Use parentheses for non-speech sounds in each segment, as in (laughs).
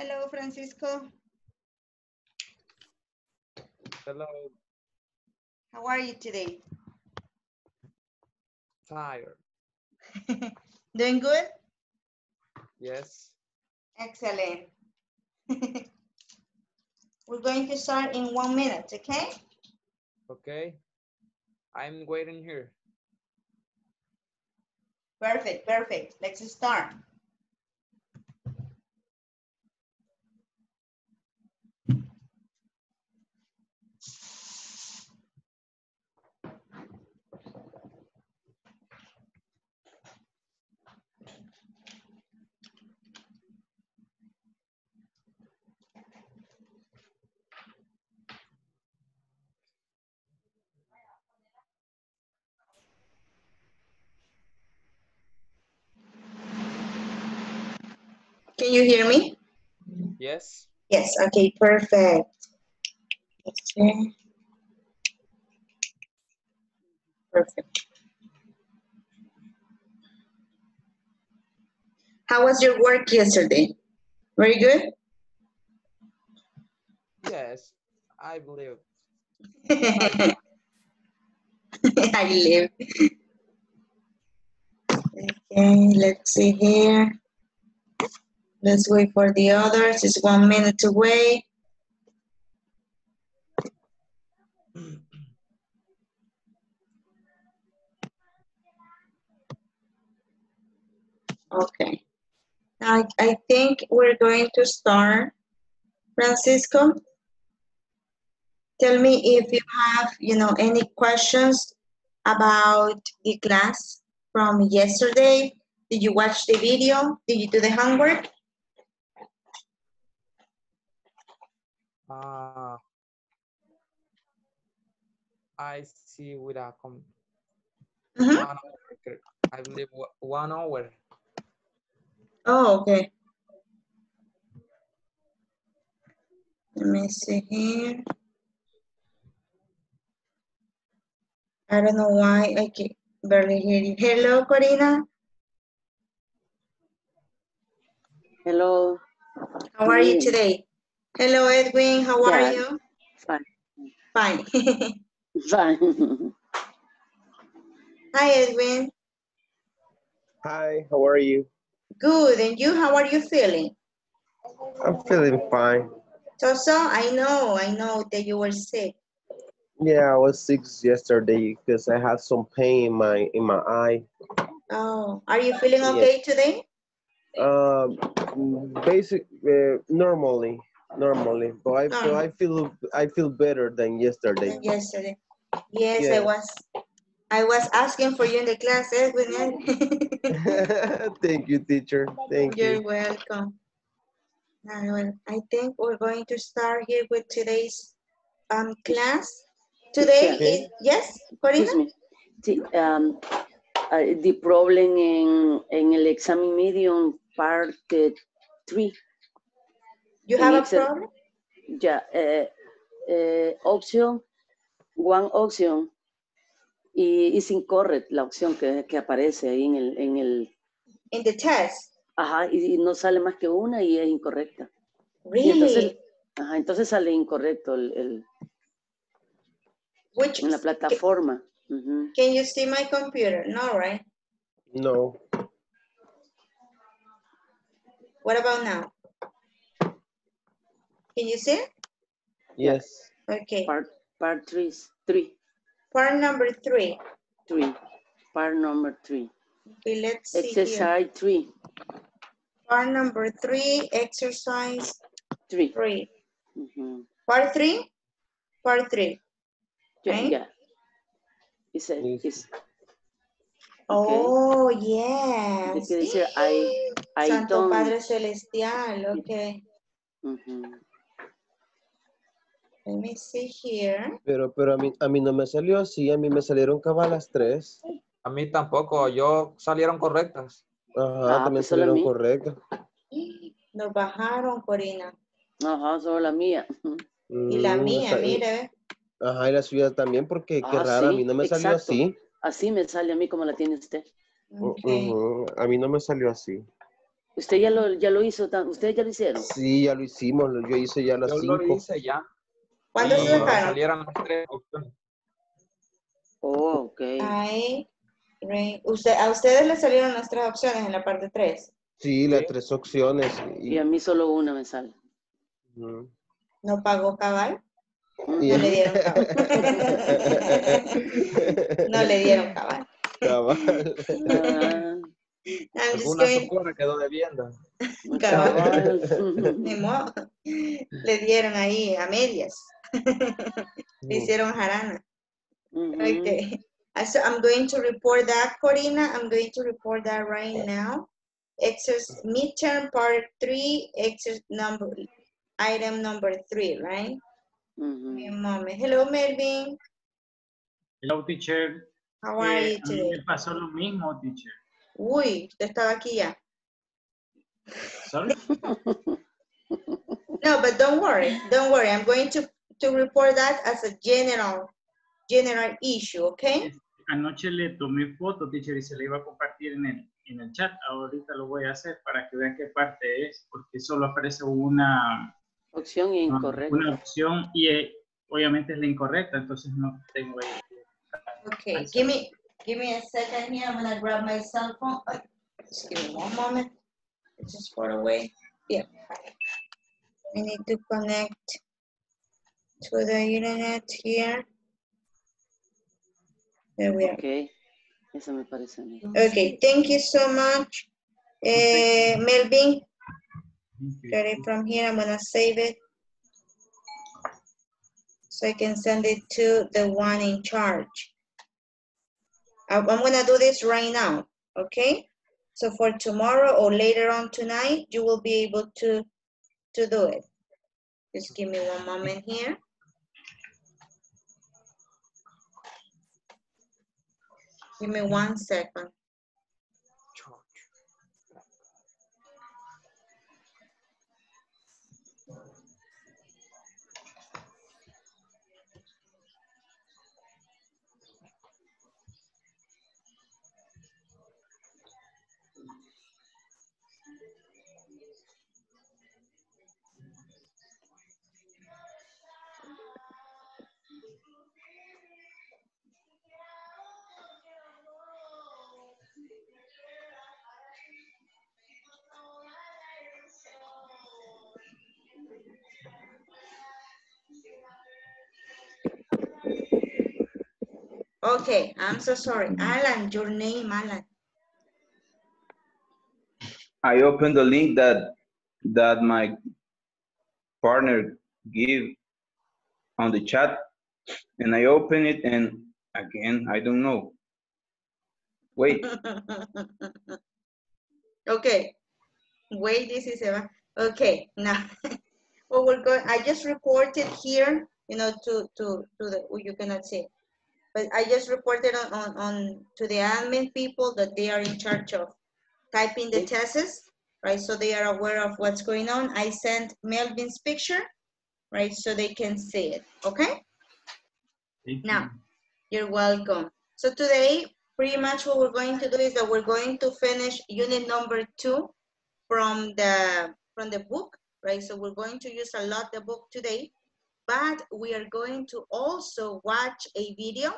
Hello, Francisco. Hello, How are you today? tired. (laughs) Doing good? Yes. Excellent. (laughs) We're going to start in one minute, okay? Okay. I'm waiting here. Perfect, perfect. Let's start. Can you hear me? Yes. Yes, okay, perfect. Let's. Perfect. How was your work yesterday? Very good? Yes. I believe. (laughs) I live. Okay, let's see here. Let's wait for the others. It's one minute wait. Okay. I, I think we're going to start. Francisco, tell me if you have, you know, any questions about the class from yesterday. Did you watch the video? Did you do the homework? Uh, I see with a com Mhm. one hour. I believe one hour. Oh, okay. Let me see here. I don't know why I can barely hear you. Hello, Corina. Hello, How are you today? Hello, Edwin. How are Yeah. you? fine, Fine. (laughs) fine. Hi, Edwin. Hi, how are you? Good. And you, how are you feeling? I'm feeling fine. So, so, I know, I know that you were sick. Yeah, I was sick yesterday because I had some pain in my in my eye. Oh, are you feeling Yes. okay today? Um, basic uh, normally, normally, but I but I feel I feel better than yesterday. Than Yesterday. Yes, I was. I was asking for you in the class, Edwin. (laughs) Thank you, teacher. Thank You're you. welcome. Ah, well, I think we're going to start here with today's um class. Today Okay. is yes, Excuse Corina. me. The, um, uh, the problem en, en el examen medium part 3, You en have a Excel. problem? ya, eh, eh, option, one option, y es incorrect la opción que, que aparece ahí en el, en el, In the test. ajá, y, y no sale más que una y es incorrecta. Y Really? entonces, ajá, entonces sale incorrecto el, el- Which en la plataforma. Ujú. can you see my computer? No, right? No. What about now? Can you see? it? Yes. Okay. Part, part three, three, Part number three. three, part number three. Okay, let's see here. Exercise three, Part number three, exercise three. three. Ujú. Part three? Part three. Ya, Right? ya. It's a- Listo. it's- Oh, ¿qué yes. decir? I, I Santo don't. Padre Celestial, okay. Ujú. Let me see here. Pero pero a mí a mí no me salió así, a mí me salieron cabal las tres. A mí tampoco. Yo salieron correctas. Ajá, Ah, también pues a salieron correctas. (gasps) Nos bajaron, Corina. Ajá, solo la mía. Y la Mm, mía, mire. Ajá, y la suya también, porque qué Ah, rara, a sí, mí no me salió así. Así me sale a mí como la tiene usted. A mí no me salió así. Usted ya lo, ya lo hizo, tan- ustedes ya lo hicieron. Sí, ya lo hicimos. lo- Yo hice ya las Yo lo hice ya. ¿Cuántos Y se sacaron? salieron las tres opciones. Oh, ok. Re- usted, a ustedes les salieron las tres opciones en la parte 3. Sí, las tres opciones. Y Y, a mí solo una me sale. Mm. ¿No pagó cabal? No le dieron cabal. (laughs) no le dieron cabal. Cabal. ah, I'm just Alguna going, supone quedó debiendo. cabal. cabal. Ni modo. Le dieron ahí a medias. (laughs) Le hicieron jarana. Ujú. Okay. Uh, So I'm going to report that, Corina. I'm going to report that right now. Exercise midterm part three, exercise number, item number three, right? Ujú. Give me a moment. Hello, Melvin. Hello, teacher. How are Eh, you a mí today? me pasó lo mismo, teacher. Uy, usted estaba aquí ya. Sorry. (laughs) No, but don't worry, don't worry. I'm going to, to report that as a general, general issue, okay? Anoche le tomé foto, teacher, y se la iba a compartir en el, en el chat. Ahorita lo voy a hacer para que vean qué parte es, porque solo aparece una, Opción incorrecta. una opción y eh, obviamente es la incorrecta, entonces no tengo ahí. Okay, give me, give me a second here. I'm gonna grab my cell phone. Just give me one moment. It's just far away. Yeah. I need to connect to the internet here. There we are. Ok. Eso me parece. Okay, thank you so much. Eh, Melvin, get it from here. I'm gonna save it. So I can send it to the one in charge. I'm I'm gonna do this right now, okay? So for tomorrow or later on tonight, you will be able to, to do it. Just give me one moment here. Give me one second. Okay, I'm so sorry. Alan, your name, Alan. I opened the link that that my partner give on the chat and I open it and again I don't know. Wait, (laughs) Okay. Wait, this is Eva. Okay, now, what we're going, I just reported here, you know, to, to, to the, you cannot see. But I just reported on, on, on, to the admin people that they are in charge of typing the tests, right? So they are aware of what's going on. I sent Melvin's picture, right? So they can see it, okay? Thank Now. you. You're welcome. So today, pretty much what we're going to do is that we're going to finish unit number two from the, from the book, right? So we're going to use a lot the book today, but we are going to also watch a video,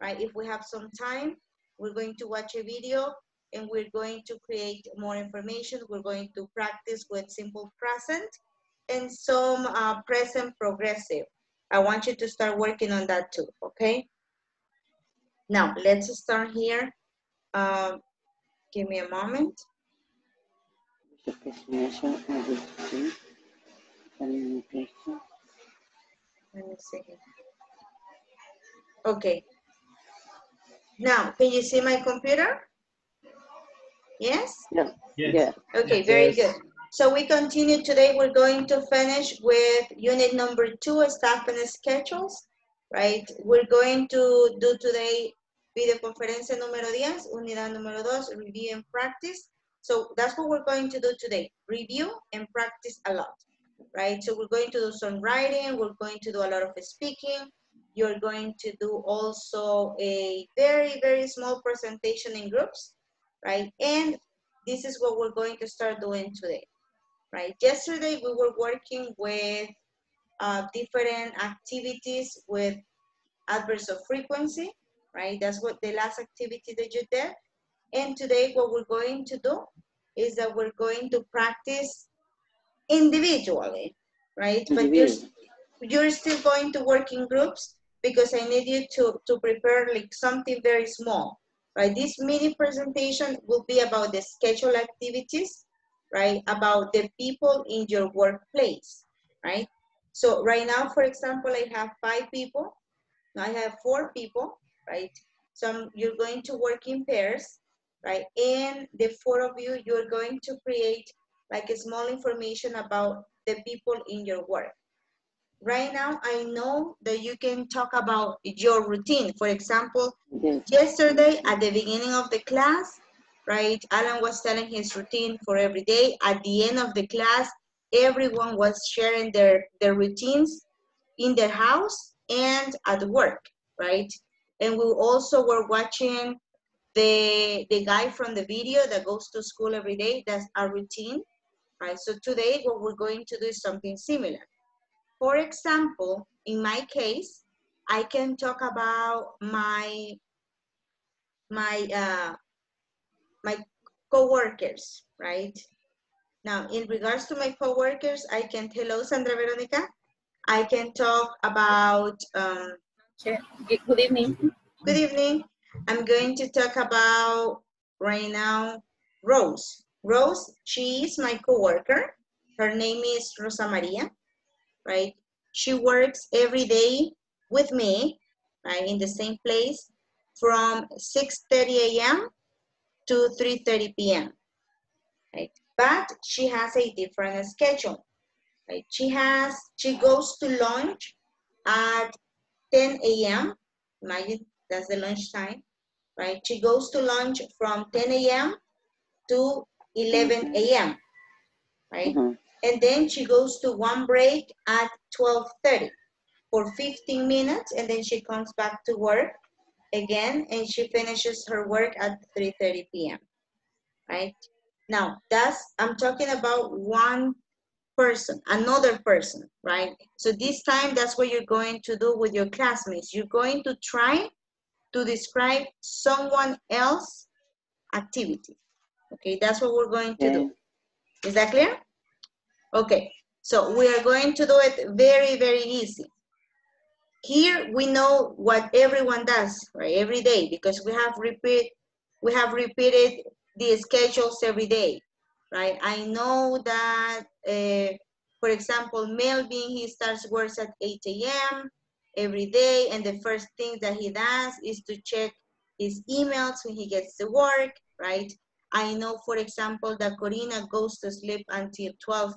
right? If we have some time, we're going to watch a video and we're going to create more information. We're going to practice with simple present and some uh, present progressive. I want you to start working on that too, okay? Now, let's start here. Um, give me a moment. Explanation of the team, communication. Let me see. Okay. Now, can you see my computer? Yes? Yeah, Yes. yeah. Okay, very Yes. good. So we continue today. We're going to finish with unit number two, staff and schedules, right? We're going to do today videoconferencia número 10, unidad número 2, review and practice. So that's what we're going to do today, review and practice a lot, right? So we're going to do some writing, we're going to do a lot of speaking. You're going to do also a very, very small presentation in groups, right? And this is what we're going to start doing today, right? Yesterday, we were working with uh, different activities with adverbs of frequency, right? That's what the last activity that you did. And today, what we're going to do is that we're going to practice individually, right? But you're, you're still going to work in groups because I need you to, to prepare like something very small, right? This mini presentation will be about the schedule activities, right? About the people in your workplace, right? So right now, for example, I have five people. Now I have four people, right? So you're going to work in pairs, right? And the four of you, you're going to create like a small information about the people in your work. Right now, I know that you can talk about your routine. For example, Yes. yesterday at the beginning of the class, right, Alan was telling his routine for every day. At the end of the class, everyone was sharing their, their routines in their house and at work, right? And we also were watching the, the guy from the video that goes to school every day. That's our routine, right? So today, what we're going to do is something similar. For example, in my case, I can talk about my my uh, my coworkers, right? Now, in regards to my coworkers, I can hello Sandra Veronica. I can talk about um, good evening. good evening. I'm going to talk about right now Rose. Rose, she is my coworker. Her name is Rosa Maria, right? She works every day with me, right, in the same place from 6.30 a.m. to 3.30 p.m., right? But she has a different schedule, right? She has, she goes to lunch at 10 a.m. Imagine that's the lunch time, right? She goes to lunch from 10 a.m. to 11 a.m., right? Mhm. And then she goes to one break at 12.30 for 15 minutes, and then she comes back to work again, and she finishes her work at 3.30 p.m., right? Now, that's, I'm talking about one person, another person, right? So this time, that's what you're going to do with your classmates. You're going to try to describe someone else activity. Okay, that's what we're going to do. Is that clear? Okay, so we are going to do it very, very easy. Here we know what everyone does, right, every day, because we have repeat, we have repeated the schedules every day, right? I know that, uh, for example, Melvin, he starts works at 8 a.m. every day, and the first thing that he does is to check his emails when he gets to work, right? I know, for example, that Corina goes to sleep until 12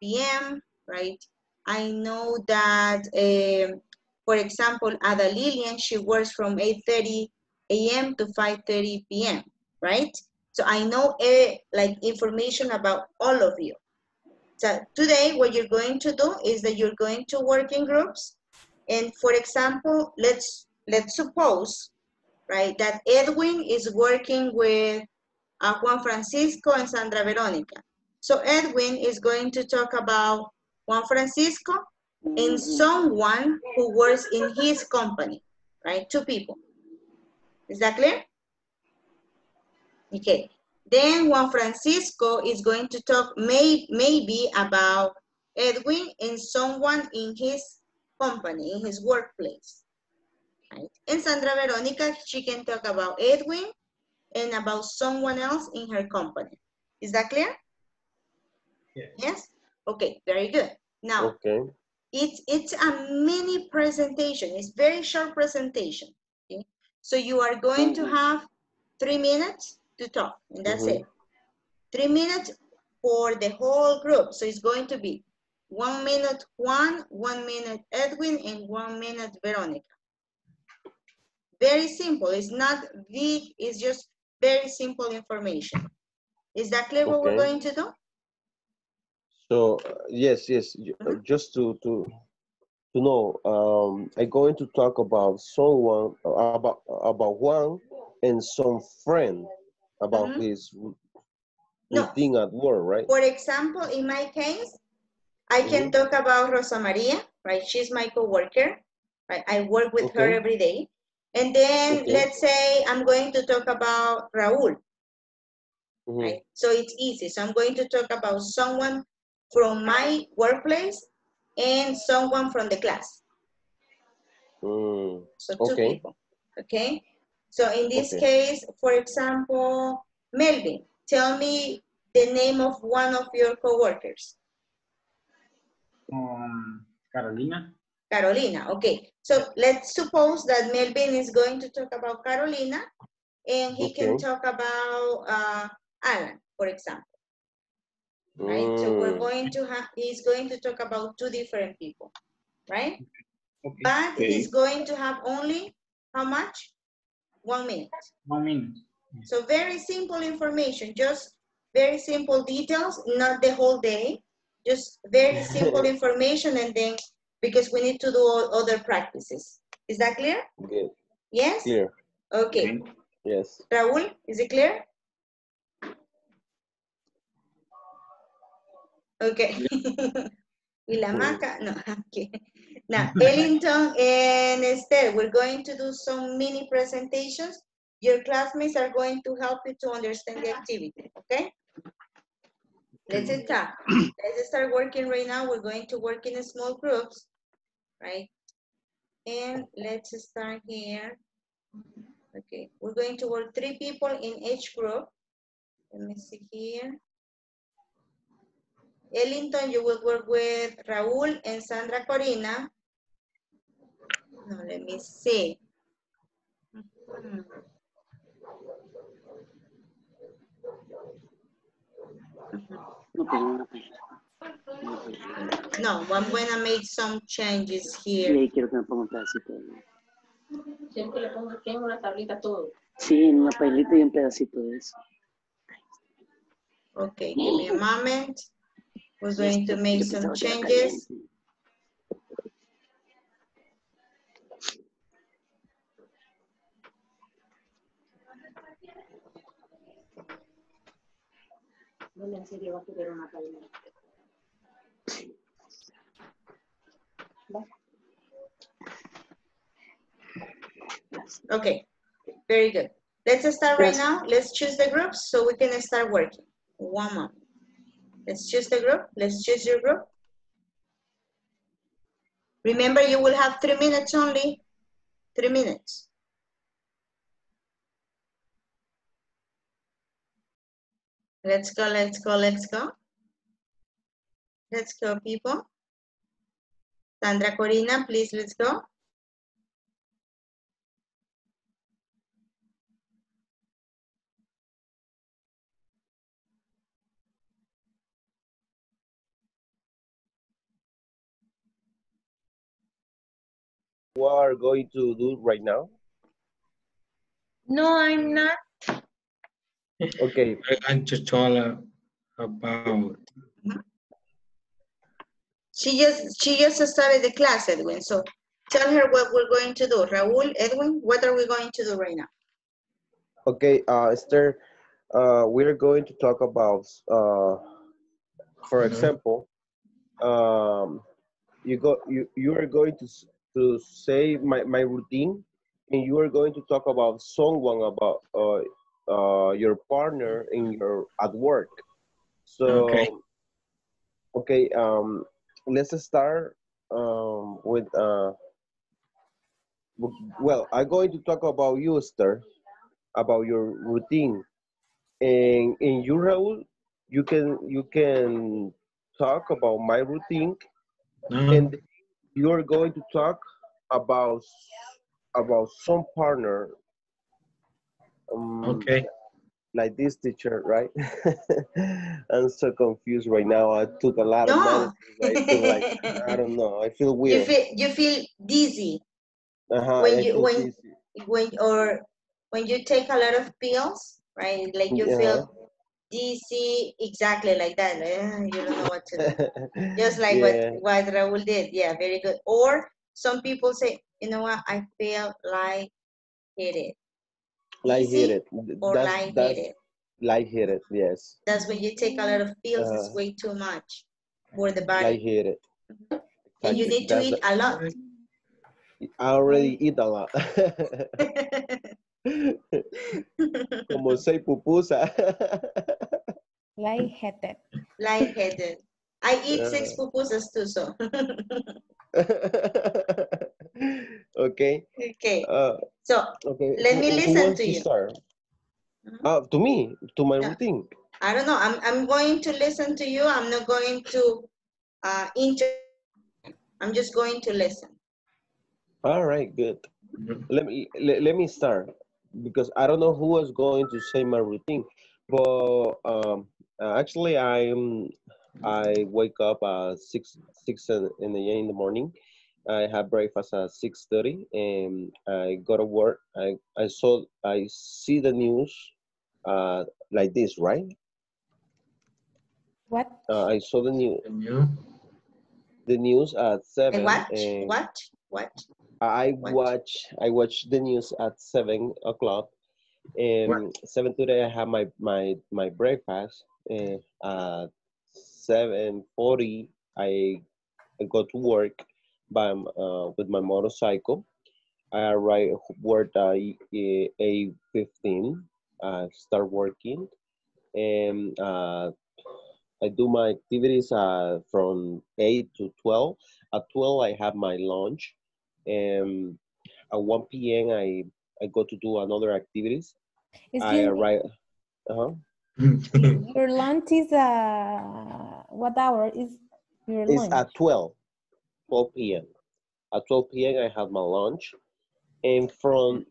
p.m., right? I know that, um, for example, Ada Lilian, she works from 8.30 a.m. to 5.30 p.m., right? So I know eh, like information about all of you. So today, what you're going to do is that you're going to work in groups. And for example, let's, let's suppose, right, that Edwin is working with uh, Juan Francisco and Sandra Veronica. So Edwin is going to talk about Juan Francisco and Mhm. someone who works in his company, right? Two people. Is that clear? Okay. Then Juan Francisco is going to talk may, maybe about Edwin and someone in his company, in his workplace. Right? And Sandra Veronica, she can talk about Edwin and about someone else in her company. Is that clear? Yes. Yes? Okay, very good. Now, Okay. it's it's a mini presentation. It's very short presentation. Okay? So you are going to Mhm. have three minutes to talk, and that's Mhm. it. Three minutes for the whole group. So it's going to be one minute Juan, one minute Edwin, and one minute Veronica. Very simple. It's not big. It's just very simple information. Is that clear what we're going to do? So uh, yes, yes. uh, Mhm. Just to to to know, um, I'm going to talk about someone uh, about about one and some friend about Mhm. his No. routine at work, right? For example, in my case, I can talk about Rosa Maria, right? She's my coworker, right? I work with her every day. And then Okay. let's say I'm going to talk about Raul, Mhm. right? So it's easy. So I'm going to talk about someone from my workplace and someone from the class. Mm, So two Okay. people, okay? So in this Okay. case, for example, Melvin, tell me the name of one of your coworkers. Um, Carolina. Carolina, okay. So let's suppose that Melvin is going to talk about Carolina and he can talk about uh, Alan, for example, right? So we're Mm, going to have, he's going to talk about two different people, right? Okay. But Okay. he's going to have only, how much? One minute. One minute. So very simple information, just very simple details, not the whole day, just very (laughs) simple information and then, because we need to do all other practices. Is that clear? good. Yes? Clear. Okay. Okay. Yes. Raúl, is it clear? Okay. (laughs) y la maca, no, (laughs) okay. Now, Ellington and Esther, we're going to do some mini presentations. Your classmates are going to help you to understand the activity, okay? Let's start. Let's start working right now. We're going to work in small groups, right? And let's start here. Okay, we're going to work three people in each group. Let me see here. Ellington, you will work with Raúl and Sandra Corina. No, let me see. Pero No, I'm gonna make some changes here. ahí quiero que me ponga un pedacito. de- Siempre le pongo aquí en una tablita todo. Sí, en una pailita y un pedacito de eso. Okay, give me a moment. We're going to make some que changes. ¿Dónde en serio va a querer una tablita? Okay, very good. Let's start right now. Let's choose the groups so we can start working. One moment. Let's choose the group. Let's choose your group. Remember, you will have three minutes only. Three minutes. Let's go, let's go, let's go. Let's go, people. Sandra Corina, please, let's go. What are going to do right now? No, I'm not. Okay. I'm going to tell about She just she just started the class, Edwin. So tell her what we're going to do. Raúl, Edwin, what are we going to do right now? Okay, uh, Esther, uh, we're going to talk about, uh, for Mhm. example, um, you go, you, you are going to, to say my, my routine, and you are going to talk about someone about, uh, uh, your partner in your, at work. So, Okay. okay, um, let's start, um, with, uh, well, I'm going to talk about you, Esther about your routine. And in your Raul, you can you can talk about my routine, no, and you are going to talk about about some partner. Um, okay. Like this teacher, right? (laughs) I'm so confused right now. I took a lot of No. medicine. I feel like I don't know. I feel (laughs) You weird. feel you feel dizzy Uh-huh, when I you- when- dizzy. when or when you take a lot of pills, right? Like you Yeah. feel dizzy, exactly like that. eh, You don't know what to do. (laughs) Just like yeah. what, what Raul did. Yeah, very good. Or some people say, you know what, I feel like it. hit it. Or That's- like that's- it. Lightheaded, yes. That's when you take a lot of pills, it's Uh, way too much for the body. Lightheaded. And you need to That's eat a lot. I already eat a lot. (laughs) Como (laughs) seis pupusas. Lightheaded. Lightheaded. I eat six Yeah. pupusas too, so. (laughs) (laughs) okay. Okay, Uh, so okay. Let me who- who listen wants to you. Start? Mhm. Uh, to me, to my Yeah. routine. I don't know, I'm, I'm going to listen to you. I'm not going to uh, inter. I'm just going to listen. All right, good. Let me let, let me start because I don't know who was going to say my routine, but um, uh, actually I'm I wake up at six six in the in the morning. I have breakfast at six thirty, and I go to work. I I saw I see the news, uh, like this, right? What? Uh, I saw the news. The news at seven. I watch. What? What? I watch. I watch the news at seven o'clock. And what? seven today, I have my my my breakfast. And uh, 7:40, I go to work by uh, with my motorcycle. I arrive work at uh, eight fifteen. I start working, and uh, I do my activities uh, from eight to twelve. At twelve, I have my lunch, and at one p.m. I I go to do another activities. I arrive. Uh huh. (laughs) Your lunch is uh what hour is your It's lunch? at 12, 12 p.m. At 12 p.m. I have my lunch, and from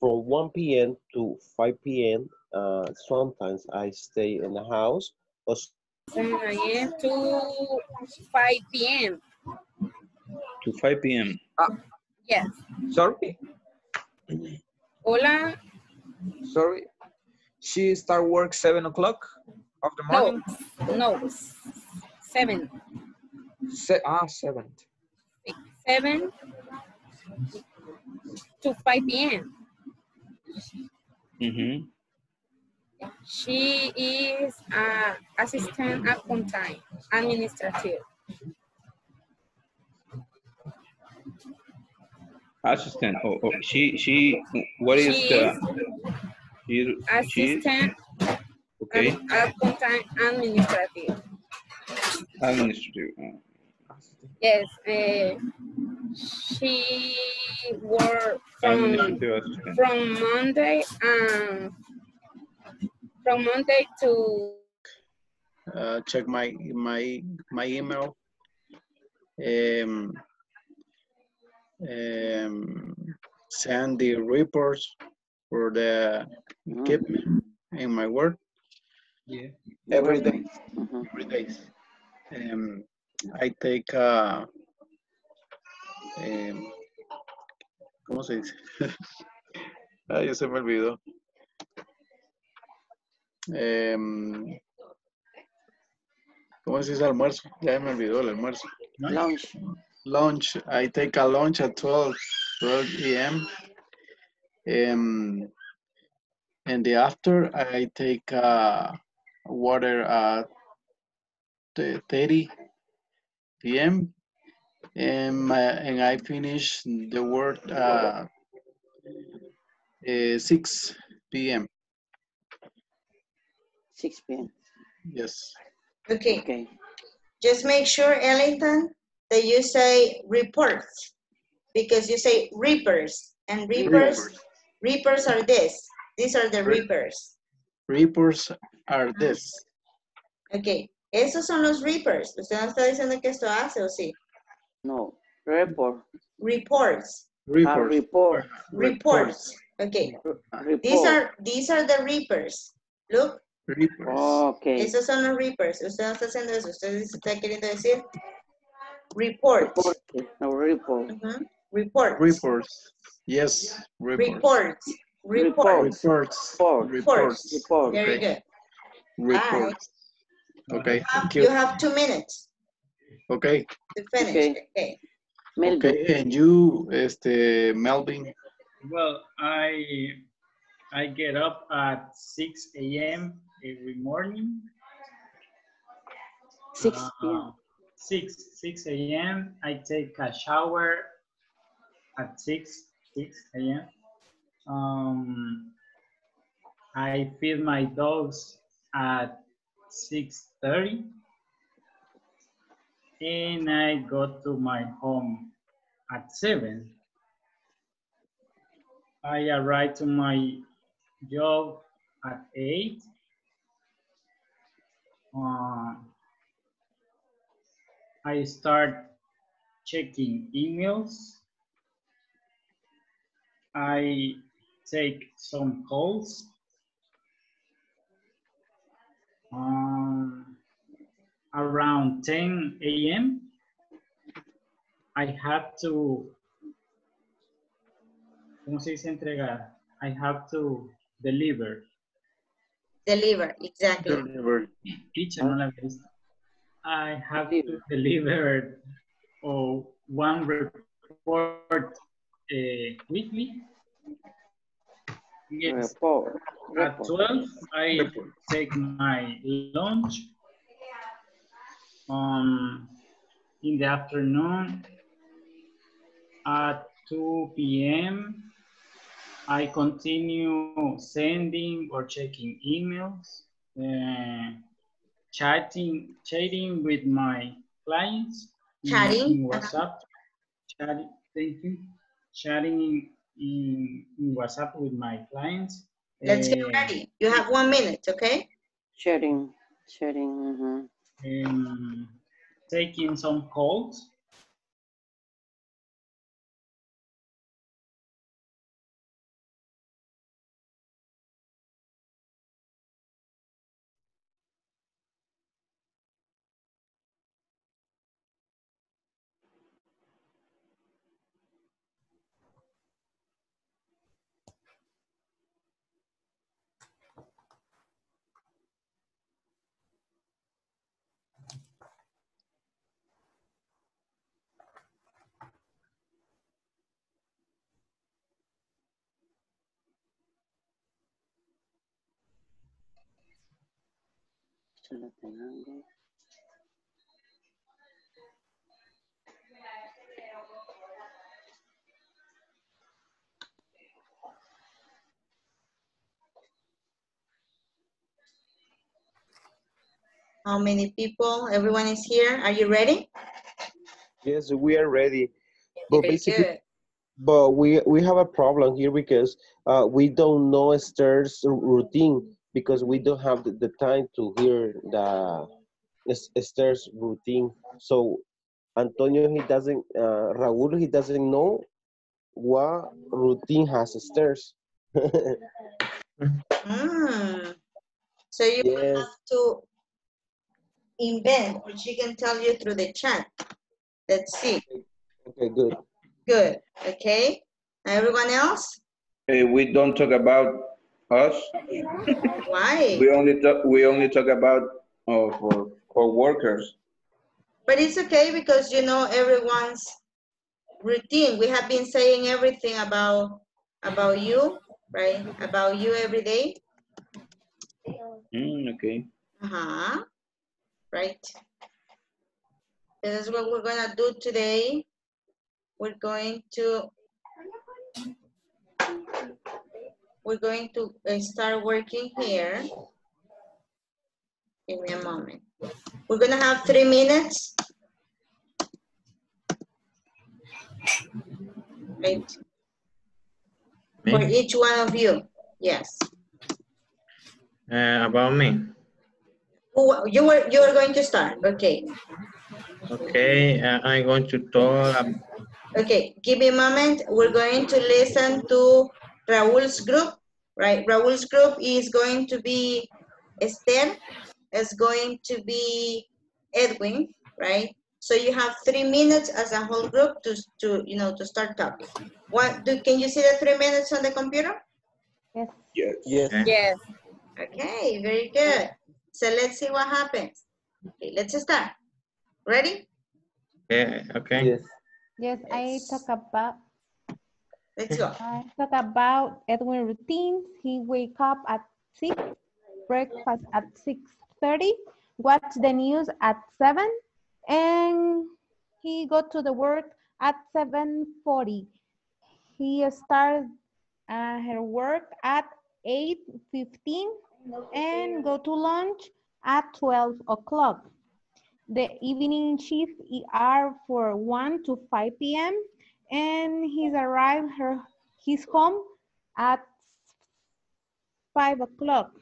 from 1 p.m. to 5 p.m. Uh, sometimes I stay in the house. Or s- 7 a.m. to 5 p.m. To 5 p.m. Yes. Sorry, Hola. sorry. She start work seven o'clock of the morning? No, morning. no. 7. Se- ah, seven. 7 to 5 p.m. Mm-hmm. She is uh, assistant accountant, administrative. Assistant. Oh, oh, she, she, what is She the, is she, she, assistant okay, and accountant administrative. Administrative. uh, Yes, uh, she work from from Monday um from Monday to uh, check my my my email. Um, um, send the reports for the equipment in my work Yeah. every day. Mhm. Every day. Um, I take uh, um, ¿cómo se dice? (laughs) Ay, ya se me olvidó. Em, ¿Cómo se dice almuerzo? Ya me olvidó el almuerzo. Lunch. Lunch. I take a lunch at 12, 12 p.m. Um, and the after, I take uh, water at 30 p.m. And, my, and I finish the work uh, uh, 6 p.m. 6 p.m. Yes. Okay, Okay. just make sure, Ellington, that you say reports, because you say reapers, and reapers, reapers are this. These are the Re- reapers. Reports are this. Ok, esos son los reapers. Usted no está diciendo que esto hace, ¿o sí? No. Report. Reports, Reports. report. reports. Okay, Report. these are, these are the reapers. Look, Reports. Okay. esos son los reapers. Usted no está haciendo eso. Usted está queriendo decir reports. Report. A report. Ujú. Reports. Reports. Yes. Reports. Reports. Reports. Reports. Report. Reports. Report. Very Okay. good. Reports. Okay. Thank You you. have two minutes Okay. to finish. Okay. Okay. Melvin. Okay. And you, este, Melvin. Well, I I get up at 6 a.m. every morning. 6 Uh, p.m. 6, 6 a.m. I take a shower at 6, 6 a.m. Um, I feed my dogs at 6.30. And I go to my home at 7. I arrive to my job at 8. Uh, I start checking emails. I take some calls. Um, around 10 a.m., I have to, ¿cómo se dice entregar? I have to deliver. Deliver, exactly. Deliver. Teacher, no la había. I have to deliver oh, one report uh, weekly. Yes. Report. At 12, I take my lunch. Um, in the afternoon, at 2 p.m., I continue sending or checking emails, uh, chatting, chatting with my clients. in- Chatting, In. WhatsApp, chatting, thank you. Chatting in, in, in WhatsApp with my clients. Let's get Uh, ready. You have one minute, okay? Chatting, sharing. mhm. Um, taking some calls. Chalatenango. How many people? Everyone is here. Are you ready? Yes, we are ready. But Very basically, good. but we we have a problem here because uh, we don't know Esther's routine because we don't have the, the time to hear the Es- Esther's routine. So Antonio he doesn't uh, Raúl he doesn't know what routine has Esther's. (laughs) Mm. So you Yes. have to invent, or she can tell you through the chat. Let's see. okay, good. Good. Okay. Everyone else? Eh, we don't talk about us. Why? We only talk, we only talk about, uh, for, for workers. But it's okay because you know everyone's routine. We have been saying everything about about you, right? About you every day. Mm, okay. Uh-huh. Right. This is what we're gonna do today. We're going to we're going to uh, start working here. Give me a moment. We're gonna have three minutes. Right, for each one of you. Yes. Uh, about me. You were you were going to start. Okay. Okay, uh, I'm going to talk. Okay, give me a moment. We're going to listen to Raul's group, right? Raul's group is going to be Esther, is going to be Edwin, right? So you have three minutes as a whole group to, to you know, to start talking. What do, can you see the three minutes on the computer? Yes. Yes. Yes. Okay. Yes. Okay, very good. So let's see what happens. Okay, let's start. Ready? Okay, okay. Yes. Yes, I talk about Let's go. I talk about Edwin routines. He wake up at 6, breakfast at 6.30, watch the news at 7, and he go to the work at 7.40. He start uh, her work at 8.15 and go to lunch at 12 o'clock. The evening shift are for 1 to 5 p.m. and he's arrived her his home at 5 o'clock.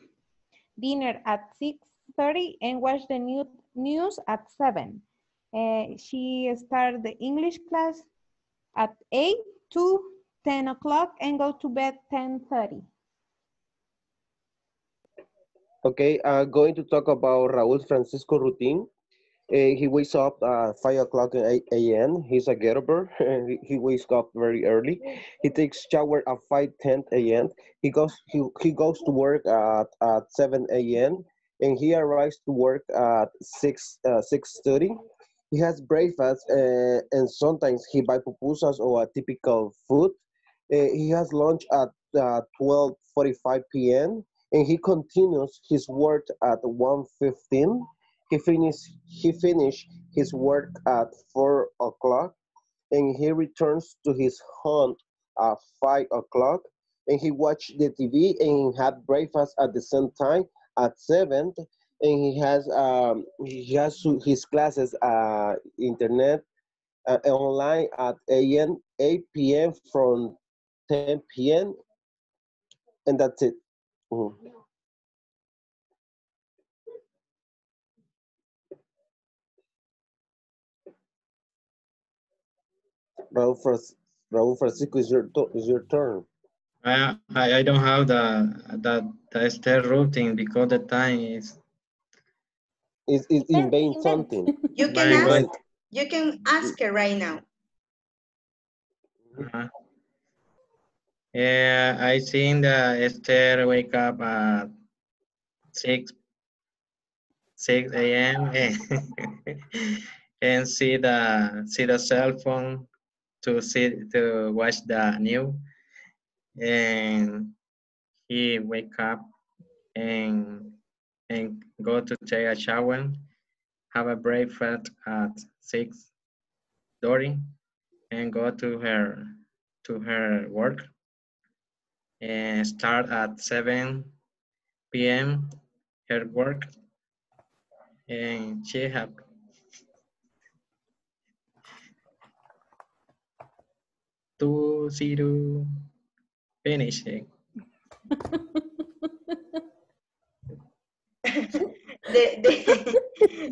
Dinner at 6.30 and watch the new, news at 7. Uh, she started the English class at 8 to 10 o'clock and go to bed 10.30. Okay, I'm going to talk about Raul Francisco routine. Uh, he wakes up at 5 o'clock a.m. He's a getter. (laughs) he, he wakes up very early. He takes shower at 5.10 a.m. He goes, he, he goes to work at, at 7 a.m. and he arrives to work at 6, uh, 6.30. He has breakfast uh, and sometimes he buy pupusas or a typical food. Uh, he has lunch at uh, 12.45 p.m. and he continues his work at 1.15. He finish, he finish his work at 4 o'clock and he returns to his home at 5 o'clock and he watch the TV and had breakfast at the same time at 7 and he has um, he has his classes uh, internet uh, online at 8 a.m. 8 p.m. from 10 p.m. and that's it. Mhm. Raul, Fras- Raul Francisco, is your, to- is your turn. I, I I don't have the the the stair routine because the time is Is is invent something. (laughs) You can ask, good. you can ask her right now. Uh-huh. Yeah, I seen the Esther wake up at six six a.m. and (laughs) and see the see the cell phone to see to watch the news, and he wake up and and go to take a shower, have a breakfast at six thirty, and go to her to her work and start at 7 p.m. her work and she have to zero finish it. (laughs) The, the,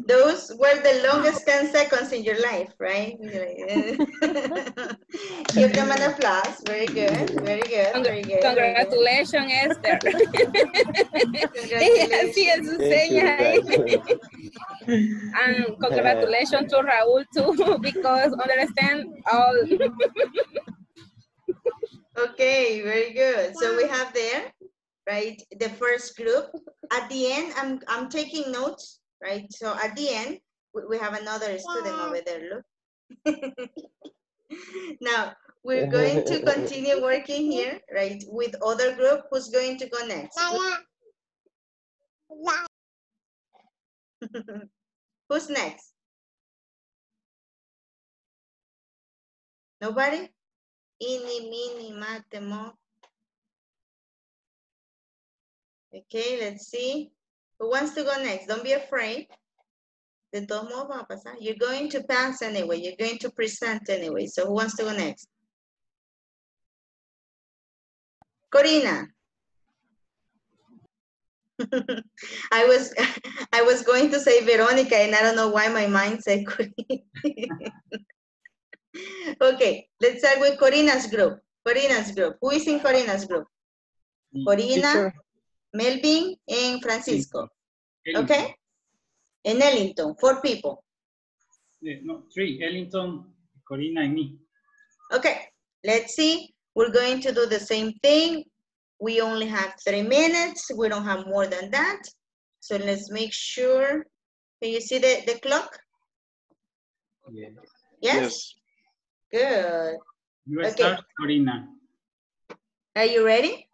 those were the longest 10 seconds in your life, right? (laughs) Give them an applause. Very good, very good, very good. very good. Congratulations, Esther. (laughs) Así es su Thank you, seña ahí. guys. And congratulations to Raúl too, because understand all. Okay, very good. So we have there, right, the first group. At the end, I'm, I'm taking notes, right? So at the end, we, we have another student over there, look. (laughs) Now, we're (laughs) going to continue working here, right, with other group. Who's going to go next? (laughs) Who's next? Nobody? Ini, mini, mate, mo. Okay, let's see. Who wants to go next? Don't be afraid. Van a pasar. You're going to pass anyway. You're going to present anyway. So who wants to go next? Corina. (laughs) I was (laughs) I was going to say Veronica and I don't know why my mind said Corina. (laughs) okay, let's start with Corina's group. Corina's group. Who is in Corina's group? Mm, Corina, Teacher, Melvin, and Francisco. Ellington. Okay? And Ellington, four people. No, three, Ellington, Corina, and me. Okay, let's see. We're going to do the same thing. We only have three minutes. We don't have more than that. So let's make sure. Can you see the, the clock? Yes. Yes? Good. You Okay. start, Corina. Are you ready?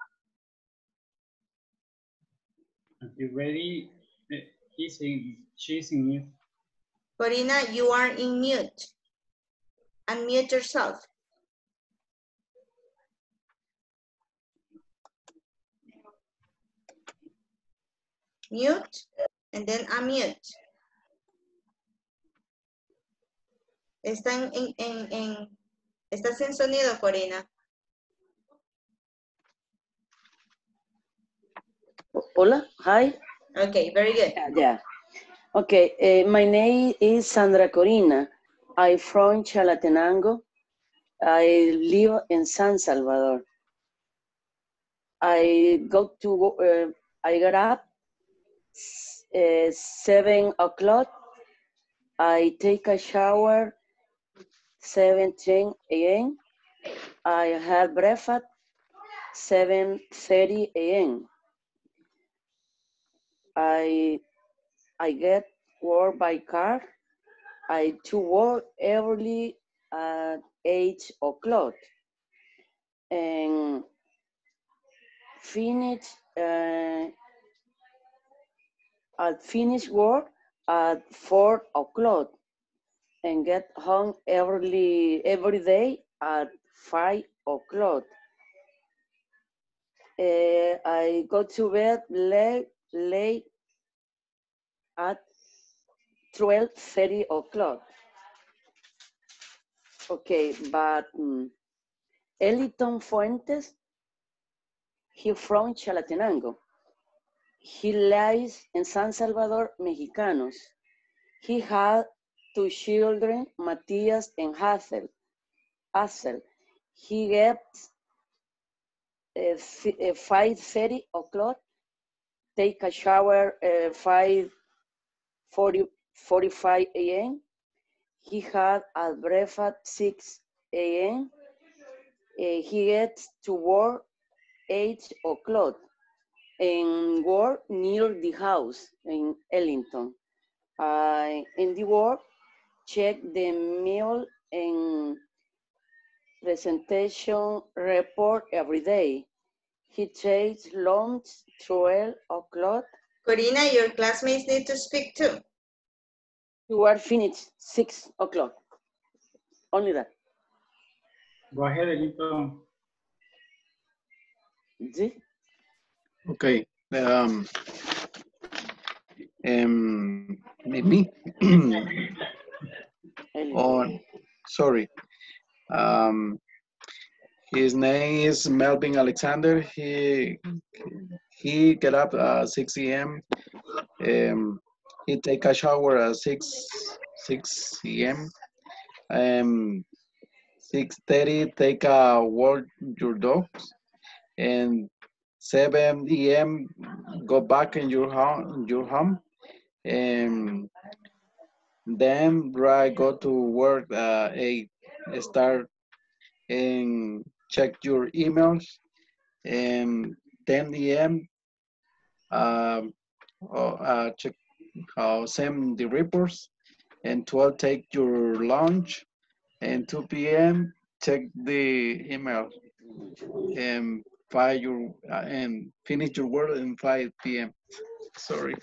Are you ready? Eh, He's in, she's in mute. Corina, you are in mute. Unmute yourself. Mute and then unmute. Está en, en, en, en- sonido, Corina. Hola, hi. Okay, very good. Yeah, yeah. Okay, eh, my name is Sandra Corina. I'm from Chalatenango. I live in San Salvador. I go to, uh, I got up uh, seven o'clock. I take a shower 7:10 a.m. I have breakfast 7:30 a.m. I I get work by car. I to work early at eight o'clock and finish uh, I finish work at four o'clock and get home early every day at five o'clock. Uh, I go to bed late late at 12.30 o'clock. Okay, but um, Eliton Fuentes, he from Chalatenango. He lives in San Salvador, Mexicanos. He had two children, Matthias and Hazel. Hazel. He gets uh, uh, 5.30 o'clock take a shower uh, 5 40, 45 a.m. He had a breakfast 6 a.m. Uh, he gets to work 8 o'clock and work near the house in Ellington. Uh, in the work, check the meal and presentation report every day. He takes lunch 12 o'clock. Corina, your classmates need to speak too. You are finished 6 o'clock. Only that. Go ahead, Elito. ¿Sí? Okay. Um, um, me, (clears throat) (clears throat) me. oh, sorry. Um, his name is Melvin Alexander. He he get up at 6 a.m. Um, he take a shower at 6 6 a.m. Um, 6:30 take a walk your dogs, and 7 a.m. go back in your home your home, and then right go to work uh, 8 start and check your emails and 10 a.m. Um, uh, check uh, send the reports and 12 take your lunch and 2 p.m. check the email and five your uh, and finish your work and 5 p.m. Sorry.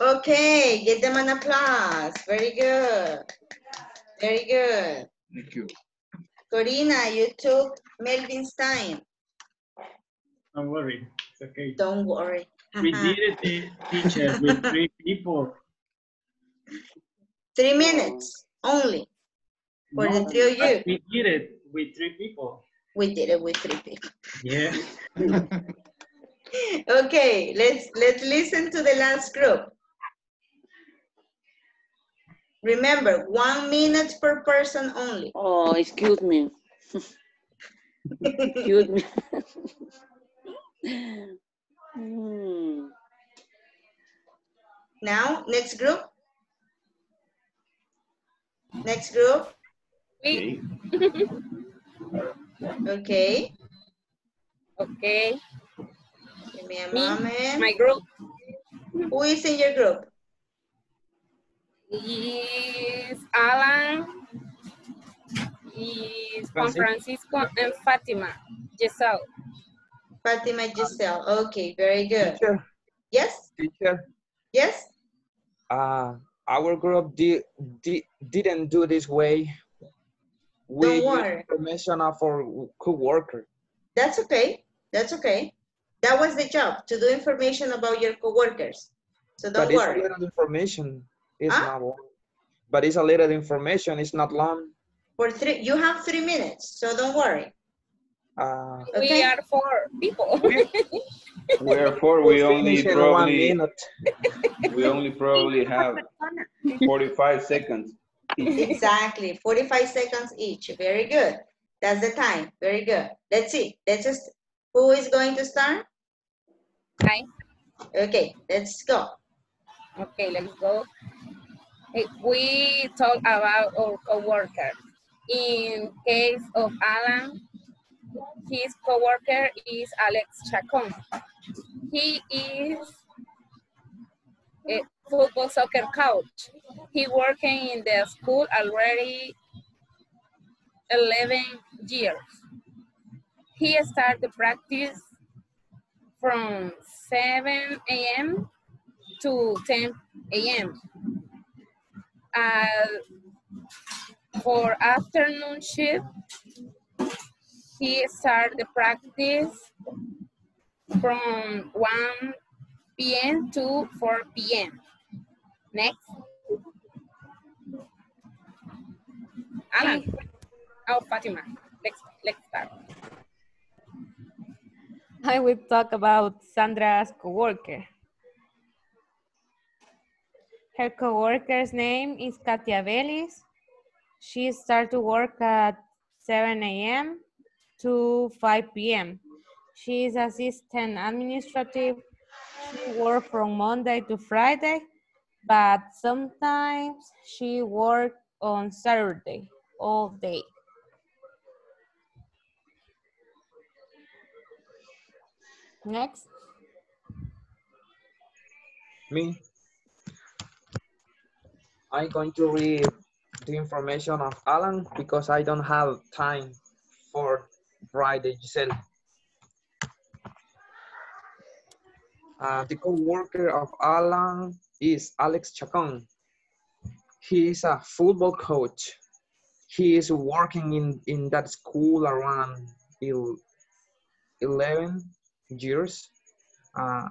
Okay, give them an applause. Very good. Very good. Thank you. Corina, you took Melvin's time. Don't worry, it's okay. Don't worry. We uh-huh. did it, teacher, with three (laughs) people. Three minutes only for the three of you. We did it with three people. We did it with three people. Yeah. (laughs) Okay, let's let's listen to the last group. Remember, one minute per person only. Oh, excuse me. excuse me. Hmm. Now, next group. Next group. Me. Okay. Okay. Give me a Me, moment. my group Who is in your group? is Alan, is Juan Francisco. Francisco and Fatima. Giselle. Fatima Giselle. Okay, very good. Teacher, Yes? teacher, Yes? uh, our group di di didn't do this way. We Don't worry. information of our co-worker. That's okay. That's okay. That was the job, to do information about your coworkers. So But don't it's a worry. little information. It's Huh? not long. But it's a little information. It's not long. For three, you have three minutes, so don't worry. Uh, We are four people. Wherefore, (laughs) we only finish in one probably, minute. (laughs) we only probably have 45 seconds. Exactly, 45 seconds each. Very good. That's the time. Very good. Let's see. Let's just, who is going to start? Hi. Okay, let's go. Okay, let's go. Eh, We talk about our coworker. In case of Alan, his coworker is Alex Chacon. He is a football soccer coach. He working in the school already 11 years. He started practice from 7 a.m. to 10 a.m. Uh, for afternoon shift, he started the practice from 1 p.m. to 4 p.m. Next. Alan. Oh, Fatima. Let's, let's start. I will talk about Sandra's coworker. Her coworker's name is Katia Vélez. She started to work at 7 a.m. to 5 p.m. She is assistant administrative. She works from Monday to Friday, but sometimes she works on Saturday all day. Next. Me. I'm going to read the information of Alan because I don't have time for Friday, Giselle. Uh, the co-worker of Alan is Alex Chacon. He is a football coach. He is working in, in that school around 11 years. Uh,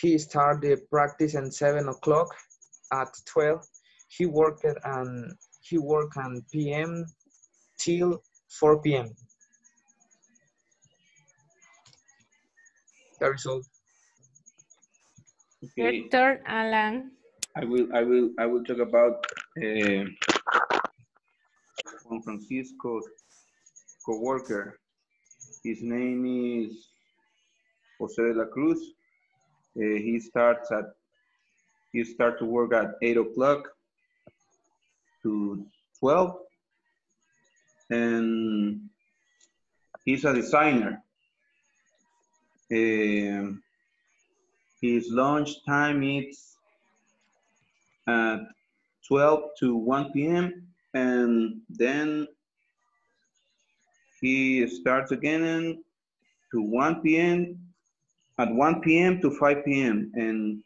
he started practice at 7 o'clock at 12. He worked and he worked on PM till 4 p.m. That is all. Your Okay, turn, Alan. I will, I will, I will talk about uh, Juan Francisco's coworker. His name is Jose de la Cruz. Uh, he starts at, he starts to work at eight o'clock to 12. And he's a designer. Um, his lunch time is at 12 to 1 p.m. and then he starts again to 1 p.m. at 1 p.m. to 5 p.m. and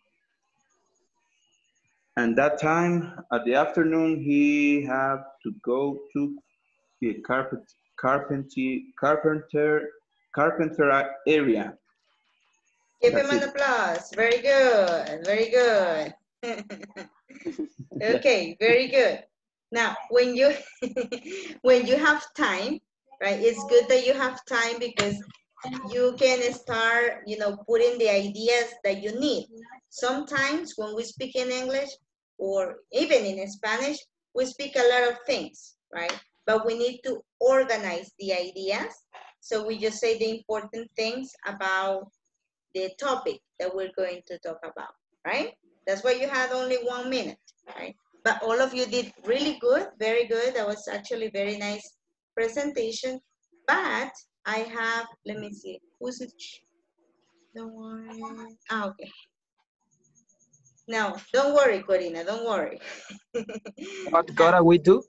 and that time at the afternoon he have to go to the carpet carpenter carpenter carpenter area Give That's him an it. applause. Very good. Very good. (laughs) okay, very good. Now, when you (laughs) when you have time, right? It's good that you have time because you can start, you know, putting the ideas that you need. Sometimes when we speak in English or even in Spanish, we speak a lot of things, right? But we need to organize the ideas. So we just say the important things about the topic that we're going to talk about, right? That's why you had only one minute, right? But all of you did really good, very good. That was actually very nice presentation. But I have, let me see, who's it? Don't worry. Ah, okay. No, don't worry, Corina, don't worry. (laughs) What gotta we do?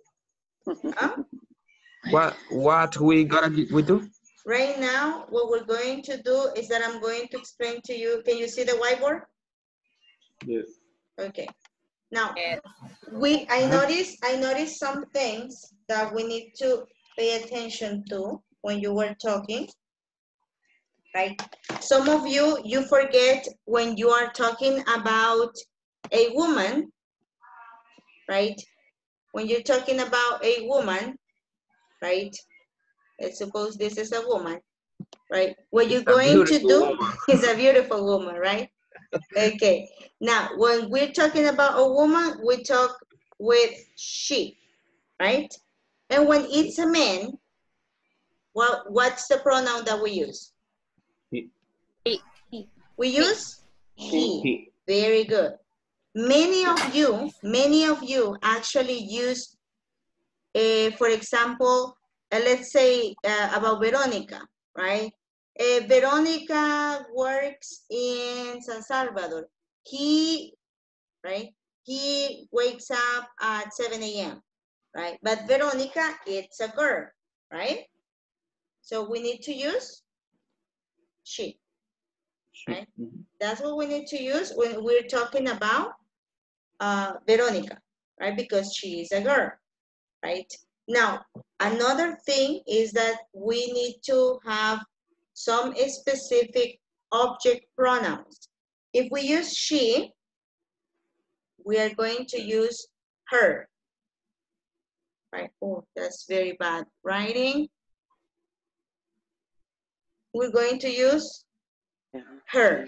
Huh? What what we gotta we do? Right now, what we're going to do is that I'm going to explain to you. Can you see the whiteboard? Yes. Okay. Now, Yes. we, I noticed, I noticed some things that we need to pay attention to when you were talking. Right? Some of you, you forget when you are talking about a woman, right? When you're talking about a woman, right? Let's suppose this is a woman, right? What you're going to do woman. (laughs) is a beautiful woman, right? Okay. Now, when we're talking about a woman, we talk with she, right? And when it's a man, well, what's the pronoun that we use? He. He. We use he. He. Very good. Many of you, many of you actually use, uh, for example, uh, let's say uh, about Veronica, right? Uh, Veronica works in San Salvador. He, right? He wakes up at 7 a.m., right? But Veronica, it's a girl, right? So we need to use she. Right? Mhm. That's what we need to use when we're talking about uh, Veronica, right? Because she is a girl, right? Now, another thing is that we need to have some specific object pronouns. If we use she, we are going to use her, right? Oh, that's very bad writing. We're going to use her,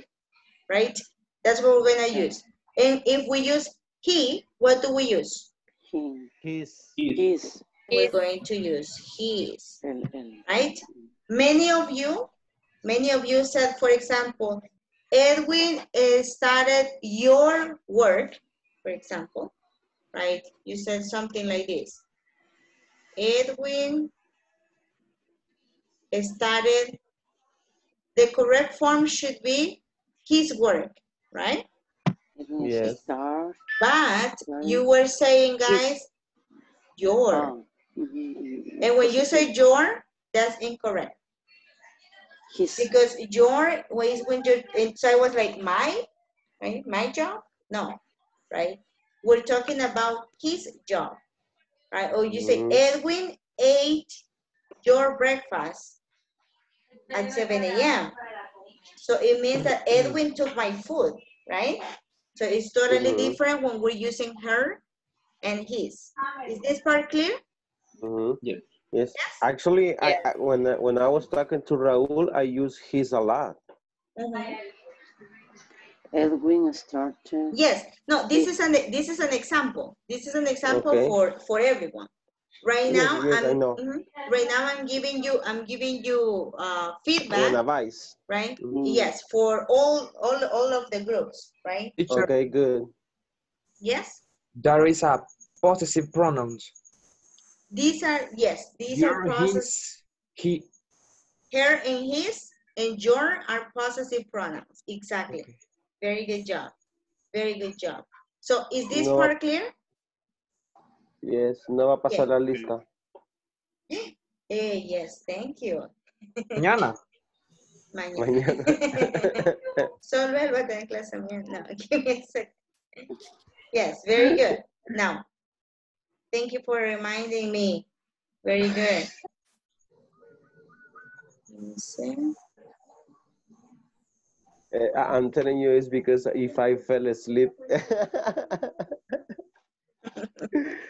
right? That's what we're gonna use. And if we use he, what do we use? He. His. His. We're going to use his, El, el. right? Many of you, many of you said, for example, Edwin eh, started your work, for example, right? You said something like this. Edwin started, the correct form should be his work, right? Yes. But you were saying, guys, your. Oh. Mhm. And when you say your, that's incorrect. His. Because your was when you're, and so I was like, my, right? My job? No, right? We're talking about his job, right? Or you say, Mhm. Edwin ate your breakfast at 7 a.m. So it means that Edwin took my food, right? So it's totally Mhm. different when we're using her and his. Is this part clear? Mhm. Yes. Yes. Yes. Actually, I, I, when I- when I was talking to Raul, I use his a lot. Mhm. Edwin started. Yes, no, this is an this is an example. This is an example Okay. for for everyone. Right Yes, now, yes, I I'm know. mhm. right now I'm giving you I'm giving you uh, An feedback, advice. right? Mhm. Yes, for all all all of the groups, right? Teacher, Okay, good. Yes, there is a possessive pronouns. these are yes these Your, are process his, he. her and his and your are possessive pronouns. Exactly. Okay. Very good job. Very good job. So is this No. part clear? Yes, no va a pasar la lista. (gasps) Eh, yes, thank you. (laughs) Mañana. Mañana. Mañana. (laughs) Solo él va a tener clase mañana. No, give me a second. Yes, very good. Now, thank you for reminding me. Very good. Let me see. Eh, I'm telling you, it's because if I fell asleep. (laughs)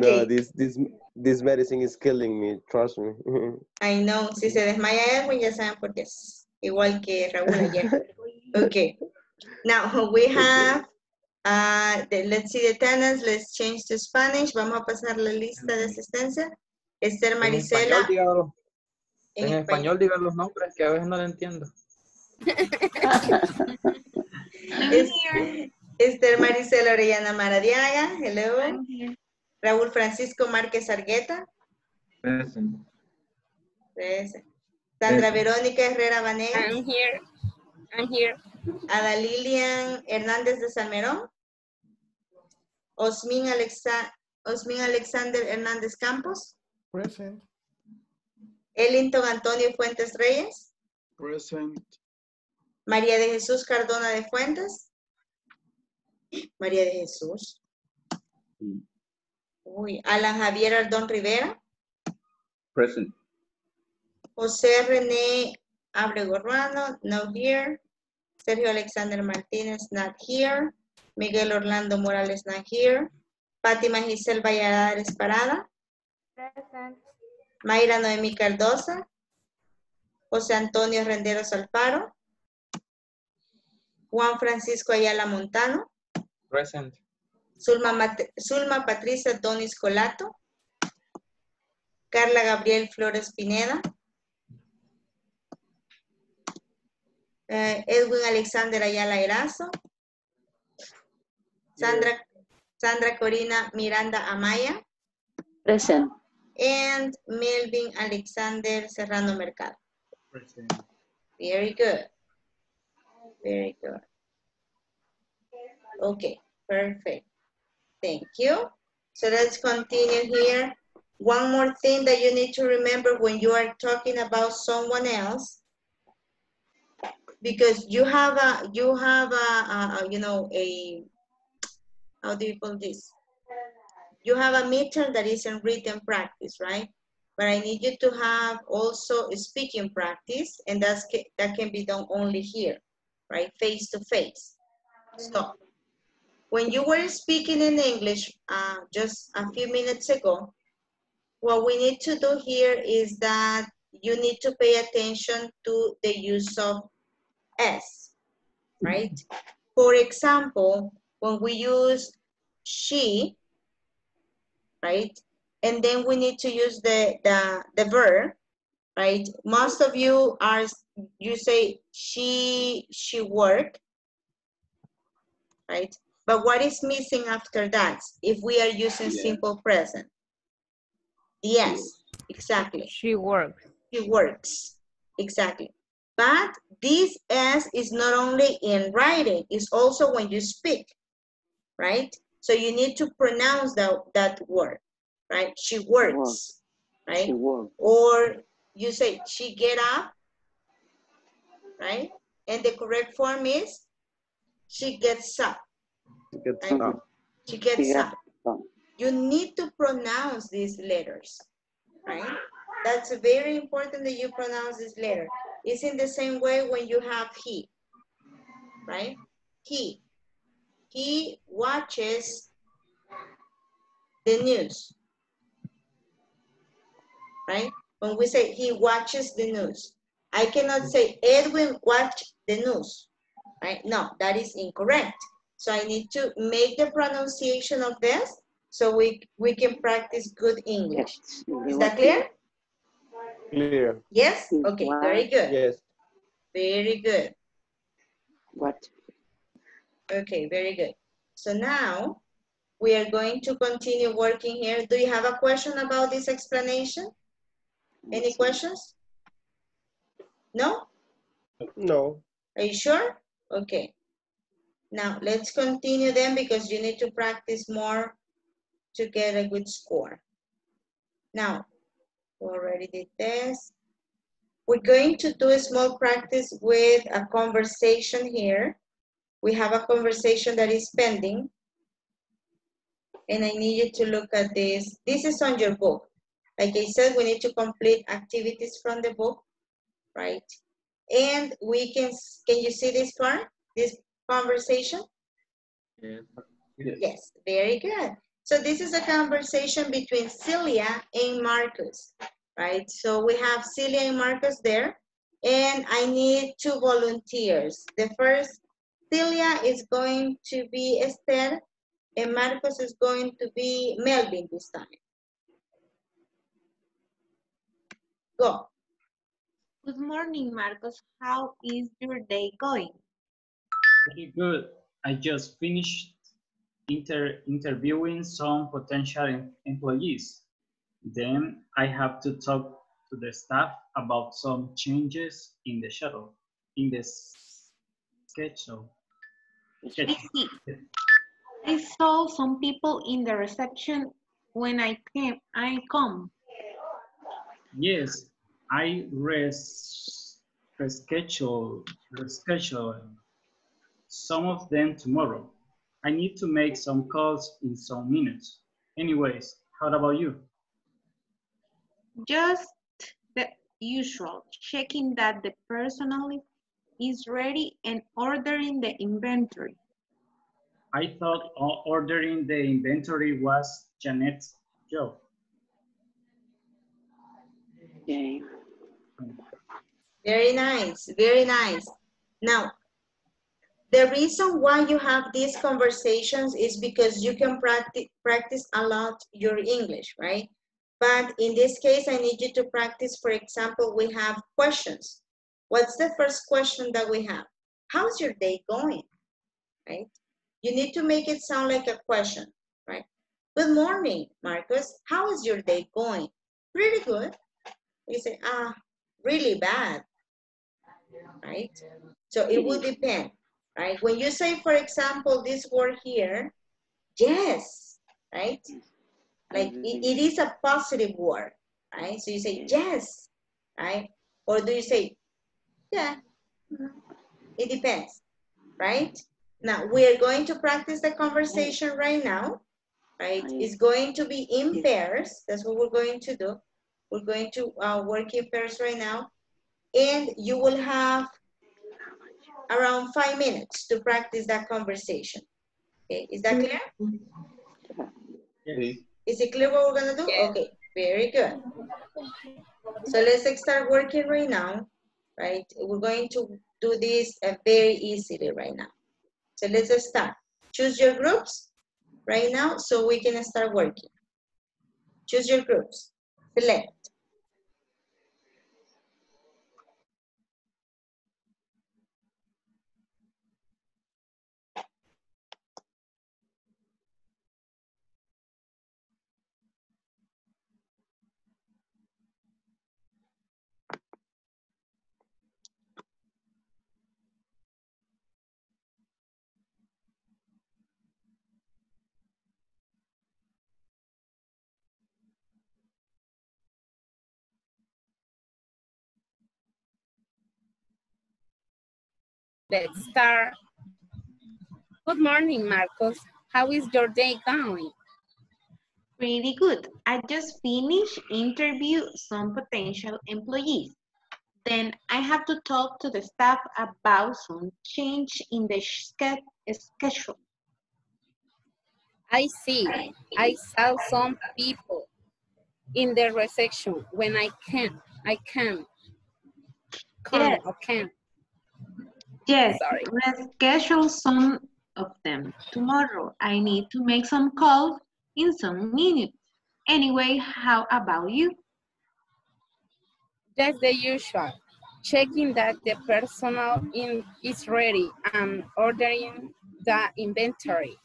no, this this this medicine is killing me. Trust me. (laughs) I know. Si se desmaya Edwin, ya saben por qué es. Igual que Raúl ayer. (laughs) Okay. Now, we have, uh, the, let's see the tenants. Let's change to Spanish. Vamos a pasar la lista de asistencia. Esther En Marisela. español, en en español diga los nombres que a veces no lo entiendo. (laughs) Es- Esther Maricela Orellana Maradiaga, hello. Raúl Francisco Márquez Argueta, Present. present. Sandra Present. Verónica Herrera Vanegas, I'm here. I'm here. Ada Lilian Hernández de Salmerón, Osmin, Alexa, Osmin Alexander Hernández Campos, Present. Ellington Antonio Fuentes Reyes. Present. María de Jesús Cardona de Fuentes. María de Jesús. Uy, Alan Javier Ardón Rivera. Present. José René Abrego Ruano, no here. Sergio Alexander Martínez, not here. Miguel Orlando Morales, not here. Fátima Giselle Valladares Parada. Present. Mayra Noemí Cardosa. José Antonio Renderos Alfaro. Juan Francisco Ayala Montano. Present. Zulma, Mat- Zulma Patricia Donis Colato. Carla Gabriel Flores Pineda. Eh, Edwin Alexander Ayala Erazo. Sandra, Sandra Corina Miranda Amaya. Present. And Melvin Alexander Serrano Mercado. Present. Very good. Very good. Okay, perfect. Thank you. So let's continue here. One more thing that you need to remember when you are talking about someone else, because you have a, you have a, a- a, you know, a, how do you call this? You have a midterm that is in written practice, right? But I need you to have also a speaking practice, and that's, that can be done only here, right? Face to face. So, when you were speaking in English uh, just a few minutes ago, what we need to do here is that you need to pay attention to the use of S, right? For example, when we use she, right? And then we need to use the, the, the verb, right? Most of you are, you say she, she work, right? But what is missing after that if we are using Yeah. simple present? Yes, exactly. She works. She works, exactly. But this S is not only in writing, it's also when you speak, right? So you need to pronounce that, that word, right? She works, right? She work. Or you say, she get up, right? And the correct form is, she gets up, Get right? up. She gets She up. up. You need to pronounce these letters, right? That's very important that you pronounce this letter. It's in the same way when you have he, right? He. He watches the news, right? When we say he watches the news, I cannot say Edwin watch the news, right? No, that is incorrect. So I need to make the pronunciation of this so we, we can practice good English. Is that clear? Clear. Yes? Okay, very good. Yes. Very good. What? Okay, very good. So now we are going to continue working here. Do you have a question about this explanation? Any questions? No? No. Are you sure? Okay. Now let's continue then because you need to practice more to get a good score. Now, we already did this. We're going to do a small practice with a conversation here. We have a conversation that is pending. And I need you to look at this. This is on your book. Like I said, we need to complete activities from the book, right? And we can, can you see this part, this conversation? Yes, Yes. very good. So this is a conversation between Celia and Marcus, right? So we have Celia and Marcus there, and I need two volunteers. The first, Celia is going to be Esther, and Marcus is going to be Melvin this time. Go. Good morning, Marcus. How is your day going? Very good. I just finished inter interviewing some potential em- employees. Then I have to talk to the staff about some changes in the schedule, in the schedule. I (laughs) see. I saw some people in the reception when I came. I come. Yes, I res reschedule reschedule some of them tomorrow. I need to make some calls in some minutes. Anyways, how about you? Just the usual, checking that the personal is ready and ordering the inventory. I thought uh, ordering the inventory was Janet's job. Okay. Mm. Very nice, very nice. Now, the reason why you have these conversations is because you can practice, practice a lot your English, right? But in this case, I need you to practice, for example, we have questions. What's the first question that we have? How's your day going, right? You need to make it sound like a question, right? Good morning, Marcus. How is your day going? Pretty good. You say, ah, really bad, right? So it will depend, right? When you say, for example, this word here, yes, right? Like it, it is a positive word, right? So you say yes, right? Or do you say, yeah, mhm. it depends, right? Now we are going to practice the conversation right now, right? It's going to be in pairs. That's what we're going to do. We're going to uh, work in pairs right now. And you will have around five minutes to practice that conversation. Okay, is that clear? Sí. Is it clear what we're gonna do? Okay, very good. So let's start working right now, right? We're going to do this uh, very easily right now. So let's just start. Choose your groups right now so we can start working. Choose your groups. Select. Let's start. Good morning, Marcos. How is your day going? Pretty good. I just finished interview some potential employees. Then I have to talk to the staff about some change in the schedule. I see. I saw some people in the reception when I can. I can. Come Yes. or can. Yes, Sorry. reschedule some of them. Tomorrow I need to make some calls in some minutes. Anyway, how about you? That's the usual. Checking that the personal in is ready and ordering the inventory.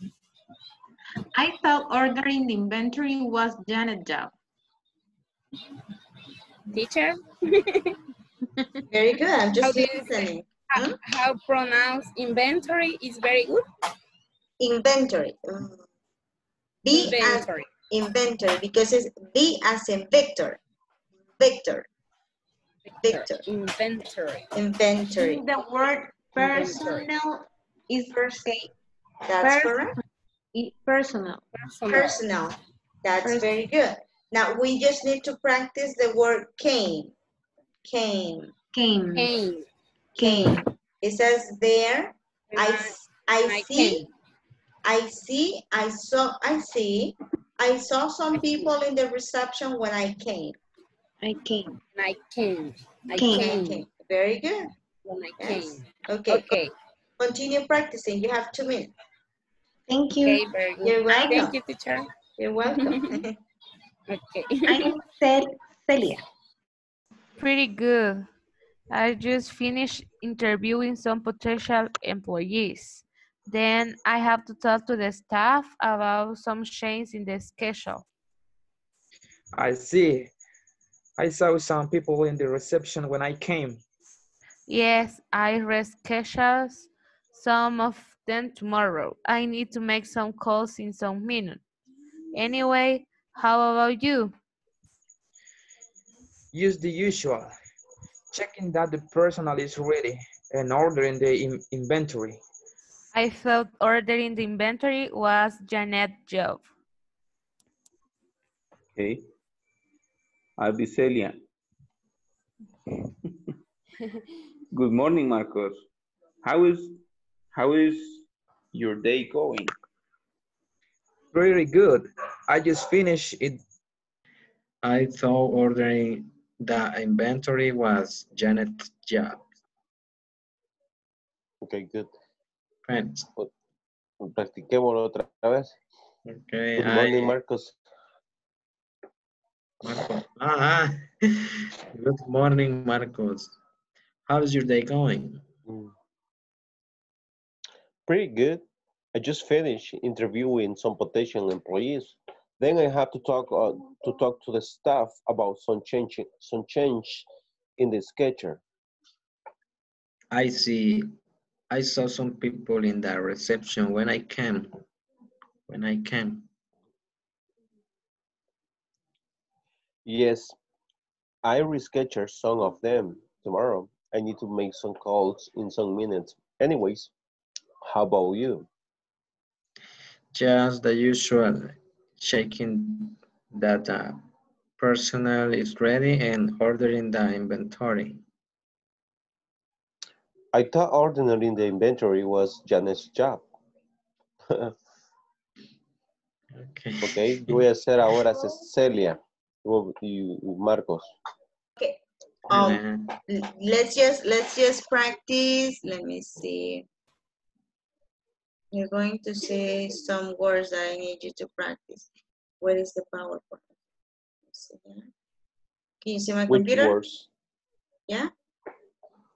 I thought ordering the inventory was Janet's job. Teacher, (laughs) Very good. I'm just do you say? listening. How, how pronounce inventory is very good. Inventory. Mm. B as Inventory. inventory because it's B as in Victor. Victor. Victor. Inventory. Inventory. The word Inventory. personal is per se That's Person- correct. personal. Personal. Personal. That's Person- very good. Now we just need to practice the word came. Came. Came. Came. Came. It says there. I I see. I see. I saw. I see. I saw some people in the reception when I came. I came. I came. I Came. came. Okay. Very good. When I Yes. came. Okay. Okay. Continue practicing. You have two minutes. Thank you. Okay, very good. You're welcome. Thank you, teacher. You're welcome. (laughs) (laughs) Okay. I said Celia. Pretty good. I just finished interviewing some potential employees. Then I have to talk to the staff about some change in the schedule. I see. I saw some people in the reception when I came. Yes, I reschedule some of them tomorrow. I need to make some calls in some minutes. Anyway, how about you? Use the usual, checking that the personal is ready and ordering the in- inventory. I thought ordering the inventory was Janet's job. Okay. I'll be Celia. (laughs) Good morning, Marcos. How is how is your day going? Very good. I just finished it. I thought ordering the inventory was Janet's job. Okay, good. Friends. Practiquémoslo otra vez. Okay, Good morning, I- Marcos. Marcos. Ah, good morning, Marcos. How's your day going? Mm. Pretty good. I just finished interviewing some potential employees. Then I have to talk uh, to talk to the staff about some change some change in the schedule. I see. I saw some people in the reception when I came. When I came. Yes, I rescheduled some of them tomorrow. I need to make some calls in some minutes. Anyways, how about you? Just the usual, checking that the personnel is ready and ordering the inventory. I thought ordering the inventory was Janet's job. Okay. (laughs) ok, yo voy a hacer ahora Celia Luego, y y Marcos. Okay. Um, l- let's just let's just practice. Let me see. You're going to say some words that I need you to practice. Where is the PowerPoint? Let's see here. Can you see my Which computer? words? Yeah.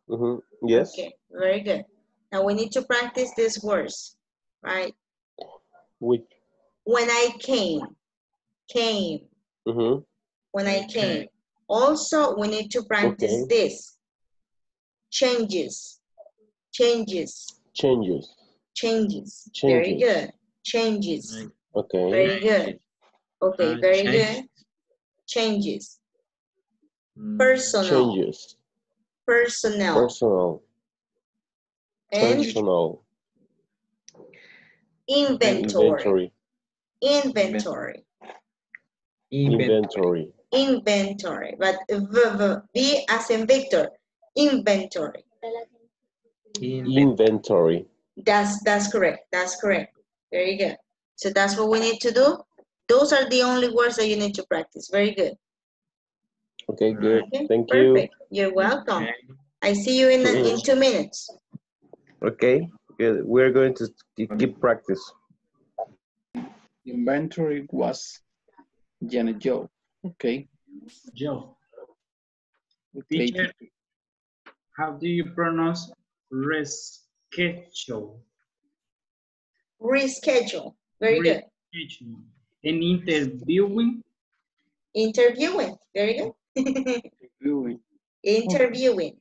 Mm -hmm. Yes. Okay. Very good. Now we need to practice these words, right? Which? When I came, came. Mm -hmm. When I came. Also, we need to practice Okay. this. Changes, changes, Changes. Changes. Very good. Changes. Okay. Very good. Okay, Uh, very change. good. Changes. Mm, Personal. Changes. Personnel. Personal. And Personal. inventory. Inventory. Inventory. Inventory. Inventory. But v, v, V as in Victor. Inventory. Inventory. That's that's correct. That's correct. Very good. So that's what we need to do. Those are the only words that you need to practice. Very good. Okay, good. Okay, Thank you. Perfect. You're welcome. I see you in in two minutes. Okay, good. We're going to keep practice. Inventory was Janet Joe. Okay. Joe, teacher, how do you pronounce reschedule? Reschedule. Very good. And interviewing? Interviewing. Very good. Interviewing. Interviewing.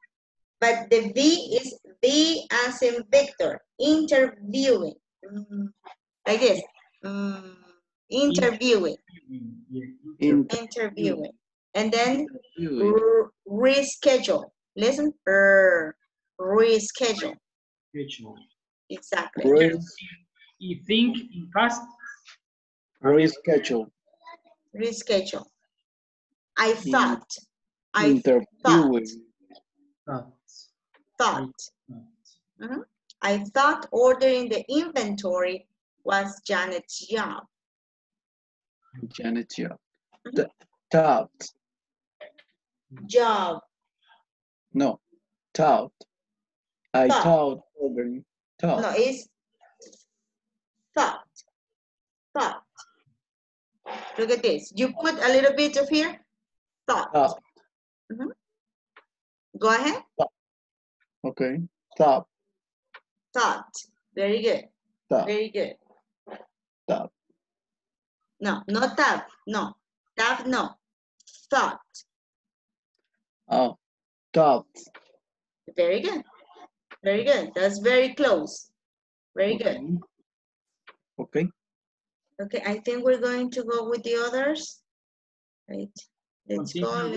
But the V is V as in Victor. Interviewing. Mm, Like this. Mm, Interviewing. Yeah, Inter- Interviewing. And then Interviewing. reschedule. Listen. R- reschedule. Schedule. Exactly. Res- You think in past? Reschedule. Reschedule. I thought. I Interviewing. Thought. thought. Mhm. I thought ordering the inventory was Janet's job. Janet Joe. Th- Thought. Job. No. Thought. I Thought. thought ordering. No, it's thought. Thought. Look at this. You put a little bit of here. Thought. Thought. Mhm. Go ahead. Okay. Thought. Thought. Very good. Thought. Very good. Thought. No, not tap. No. Tap, no. Thought. Oh. Thought. Very good. Very good. That's very close. Very okay. good. Okay. Okay, I think we're going to go with the others. Right. Let's go.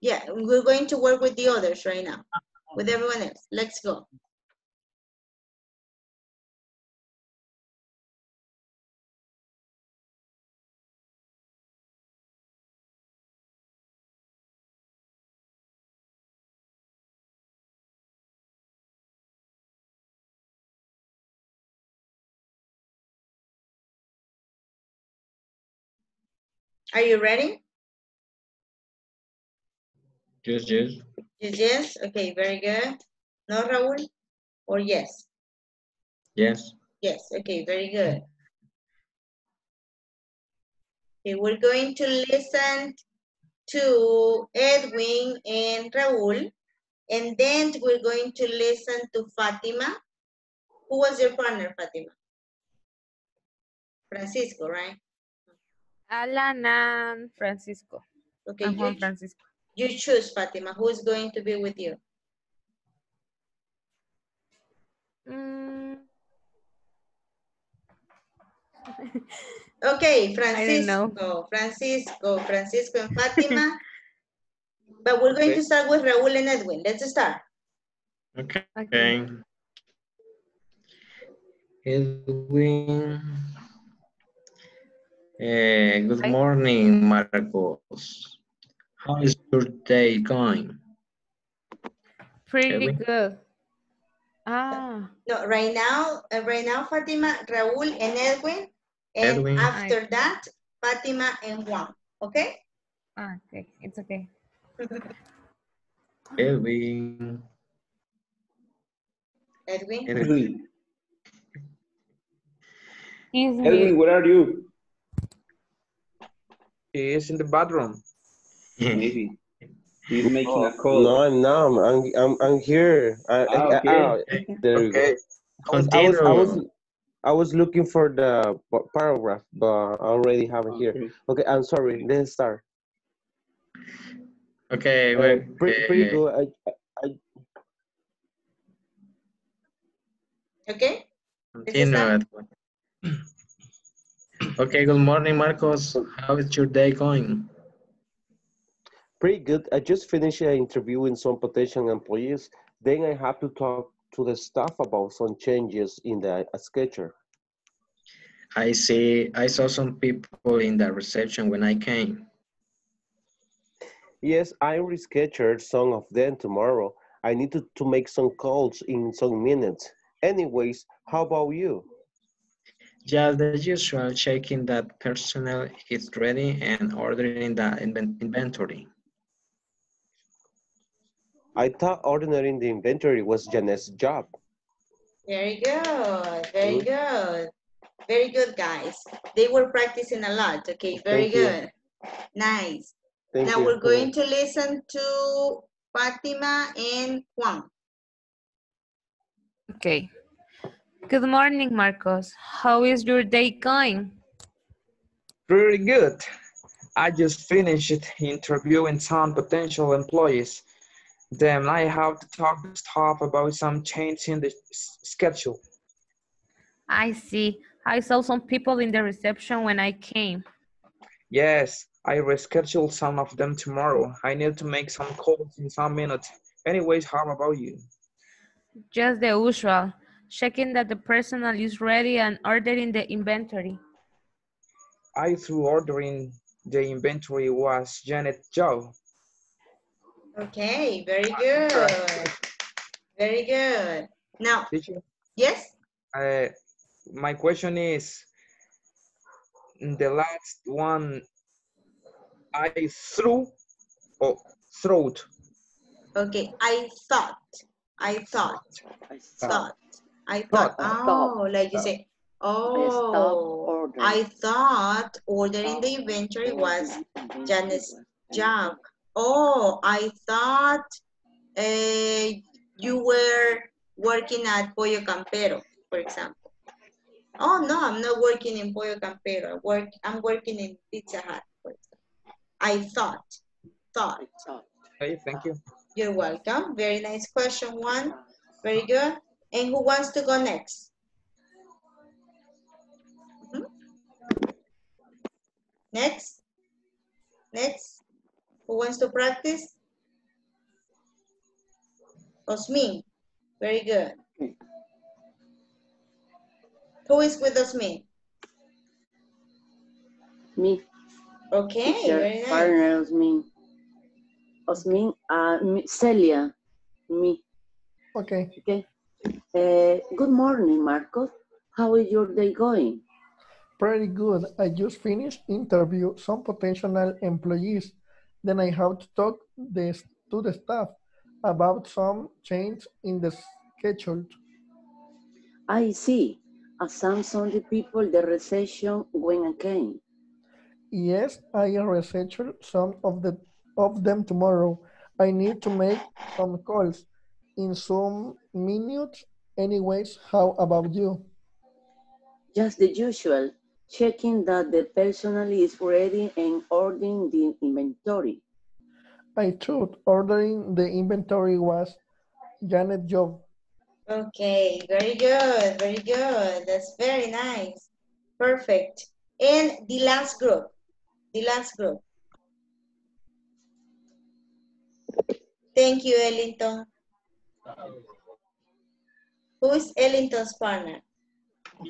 Yeah, we're going to work with the others right now, with everyone else. Let's go. Are you ready? Yes, yes. Yes, yes. Okay, very good. No, Raúl? Or yes? Yes. Yes, okay, very good. Okay, we're going to listen to Edwin and Raúl, and then we're going to listen to Fatima. Who was your partner, Fatima? Francisco, right? Alan and Francisco. Okay, And Juan you, Francisco. you choose, Fatima. Who is going to be with you? Mm, Okay, (laughs) I don't. Francisco, Francisco, Francisco and Fatima. (laughs) But we're going Okay. to start with Raúl and Edwin. Let's start. Okay. Okay. Edwin. Eh, good Hi. morning, Marcos. How is your day going? pretty good. Ah, No, right now, uh, right now, Fatima, Raúl and Edwin. And Edwin. after that, Fatima and Juan. Okay? ah, okay, it's okay. Edwin. Edwin? Edwin. Edwin, He's Edwin, me. where are you? He is in the bathroom. (laughs) Maybe he's making Oh, a call. No, I'm not. I'm I'm I'm here. I, Ah, I- okay. ah, there you go. Okay. I was, I was, I was, I was looking for the paragraph, but I already have it here. Okay. Okay, I'm sorry. Let's start. Okay, Uh, well, pretty, pretty eh, good. I, I, Okay? continue. Okay, good morning, Marcos. How is your day going? pretty good. I just finished interviewing some potential employees. Then I have to talk to the staff about some changes in the schedule. I see, I saw some people in the reception when I came. Yes, I rescheduled some of them tomorrow. I need to, to make some calls in some minutes. Anyways, how about you? Just the usual, checking that personnel is ready and ordering the inventory. I thought ordering the inventory was Janet's job. Very good. Very Good. good. Very good, guys. They were practicing a lot. Okay, very Thank you. good. Nice. Thank now you. we're going to listen to Fatima and Juan. Okay. Good morning, Marcos. How is your day going? Pretty good. I just finished interviewing some potential employees. Then I have to talk to staff about some change in the schedule. I see. I saw some people in the reception when I came. Yes, I rescheduled some of them tomorrow. I need to make some calls in some minutes. Anyways, how about you? Just the usual. Checking that the personnel is ready and ordering the inventory. I through ordering the inventory was Janet job. Okay, very good. Very good. Now, yes? uh, my question is, the last one, I threw or throwed. Okay, I thought. I thought. I stop. Thought. I thought. Stop. Oh, like you say. Oh. I thought ordering the inventory was (laughs) Janet's job. Oh, I thought uh, you were working at Pollo Campero, for example. Oh no, I'm not working in Pollo Campero. I work, I'm working in Pizza Hut, for example. I thought, thought. I stop. Okay, thank you. You're welcome. Very nice question, one. Very good. And who wants to go next? Mhm. Next. Next. Who wants to practice? Osmin. Very good. Who is with Osmin? Me. Okay, Teacher, very nice. partner, Osmin. Osmin, uh, Celia, me. Okay. Okay. Uh, good morning, Marcos. How is your day going? Pretty good. I just finished interview some potential employees. Then I have to talk this to the staff about some change in the schedule. I see. Some of the people the recession when I came. Yes, I researched some of the of them tomorrow. I need to make some calls in some minutes. Anyways, how about you? Just the usual, checking that the personnel is ready and ordering the inventory. I thought ordering the inventory was Janet's job. Okay, very good, very good. That's very nice. Perfect. And the last group, the last group. Thank you, Ellington. Who is Ellington's partner?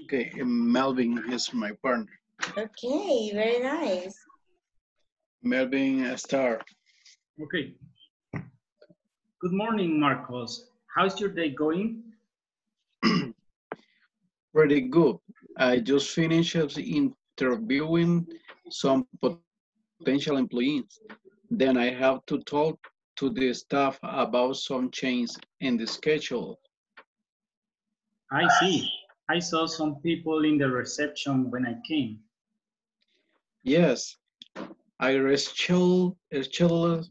Okay, eh, Melvin is my partner. Okay, very nice. Melvin a Star. Okay. Good morning, Marcos. How's your day going? (clears throat) Pretty good. I just finished interviewing some potential employees. Then I have to talk to the staff about some change in the schedule. I see. I saw some people in the reception when I came. Yes, I rescheduled scheduled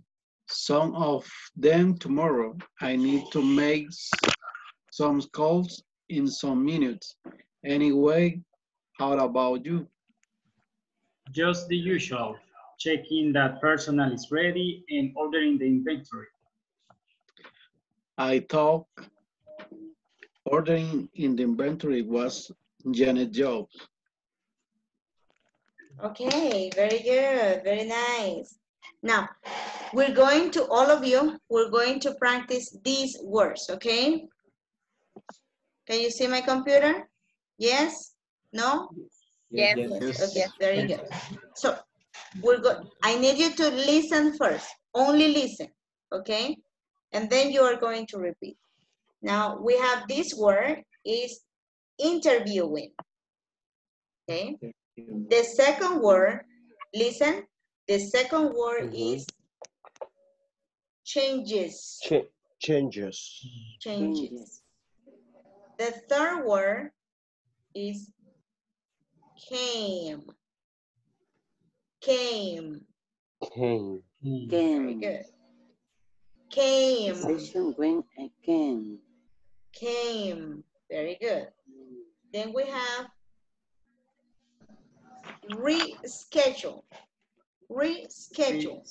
some of them tomorrow. I need to make some calls in some minutes. Anyway, how about you? Just the usual, checking that personal is ready and ordering the inventory. I thought ordering in the inventory was Janet's job. Okay, very good, very nice. Now, we're going to, all of you, we're going to practice these words, okay? Can you see my computer? Yes? No? Yes. Okay, very good. So, we're go, I need you to listen first, only listen, okay? And then you are going to repeat. Now, we have this word is interviewing, okay? The second word, listen, the second word Mhm. is changes, Ch changes. changes. The third word is came, came, Came. very Came. good. Came, Recession when I came. came, very good. Then we have reschedule, reschedule,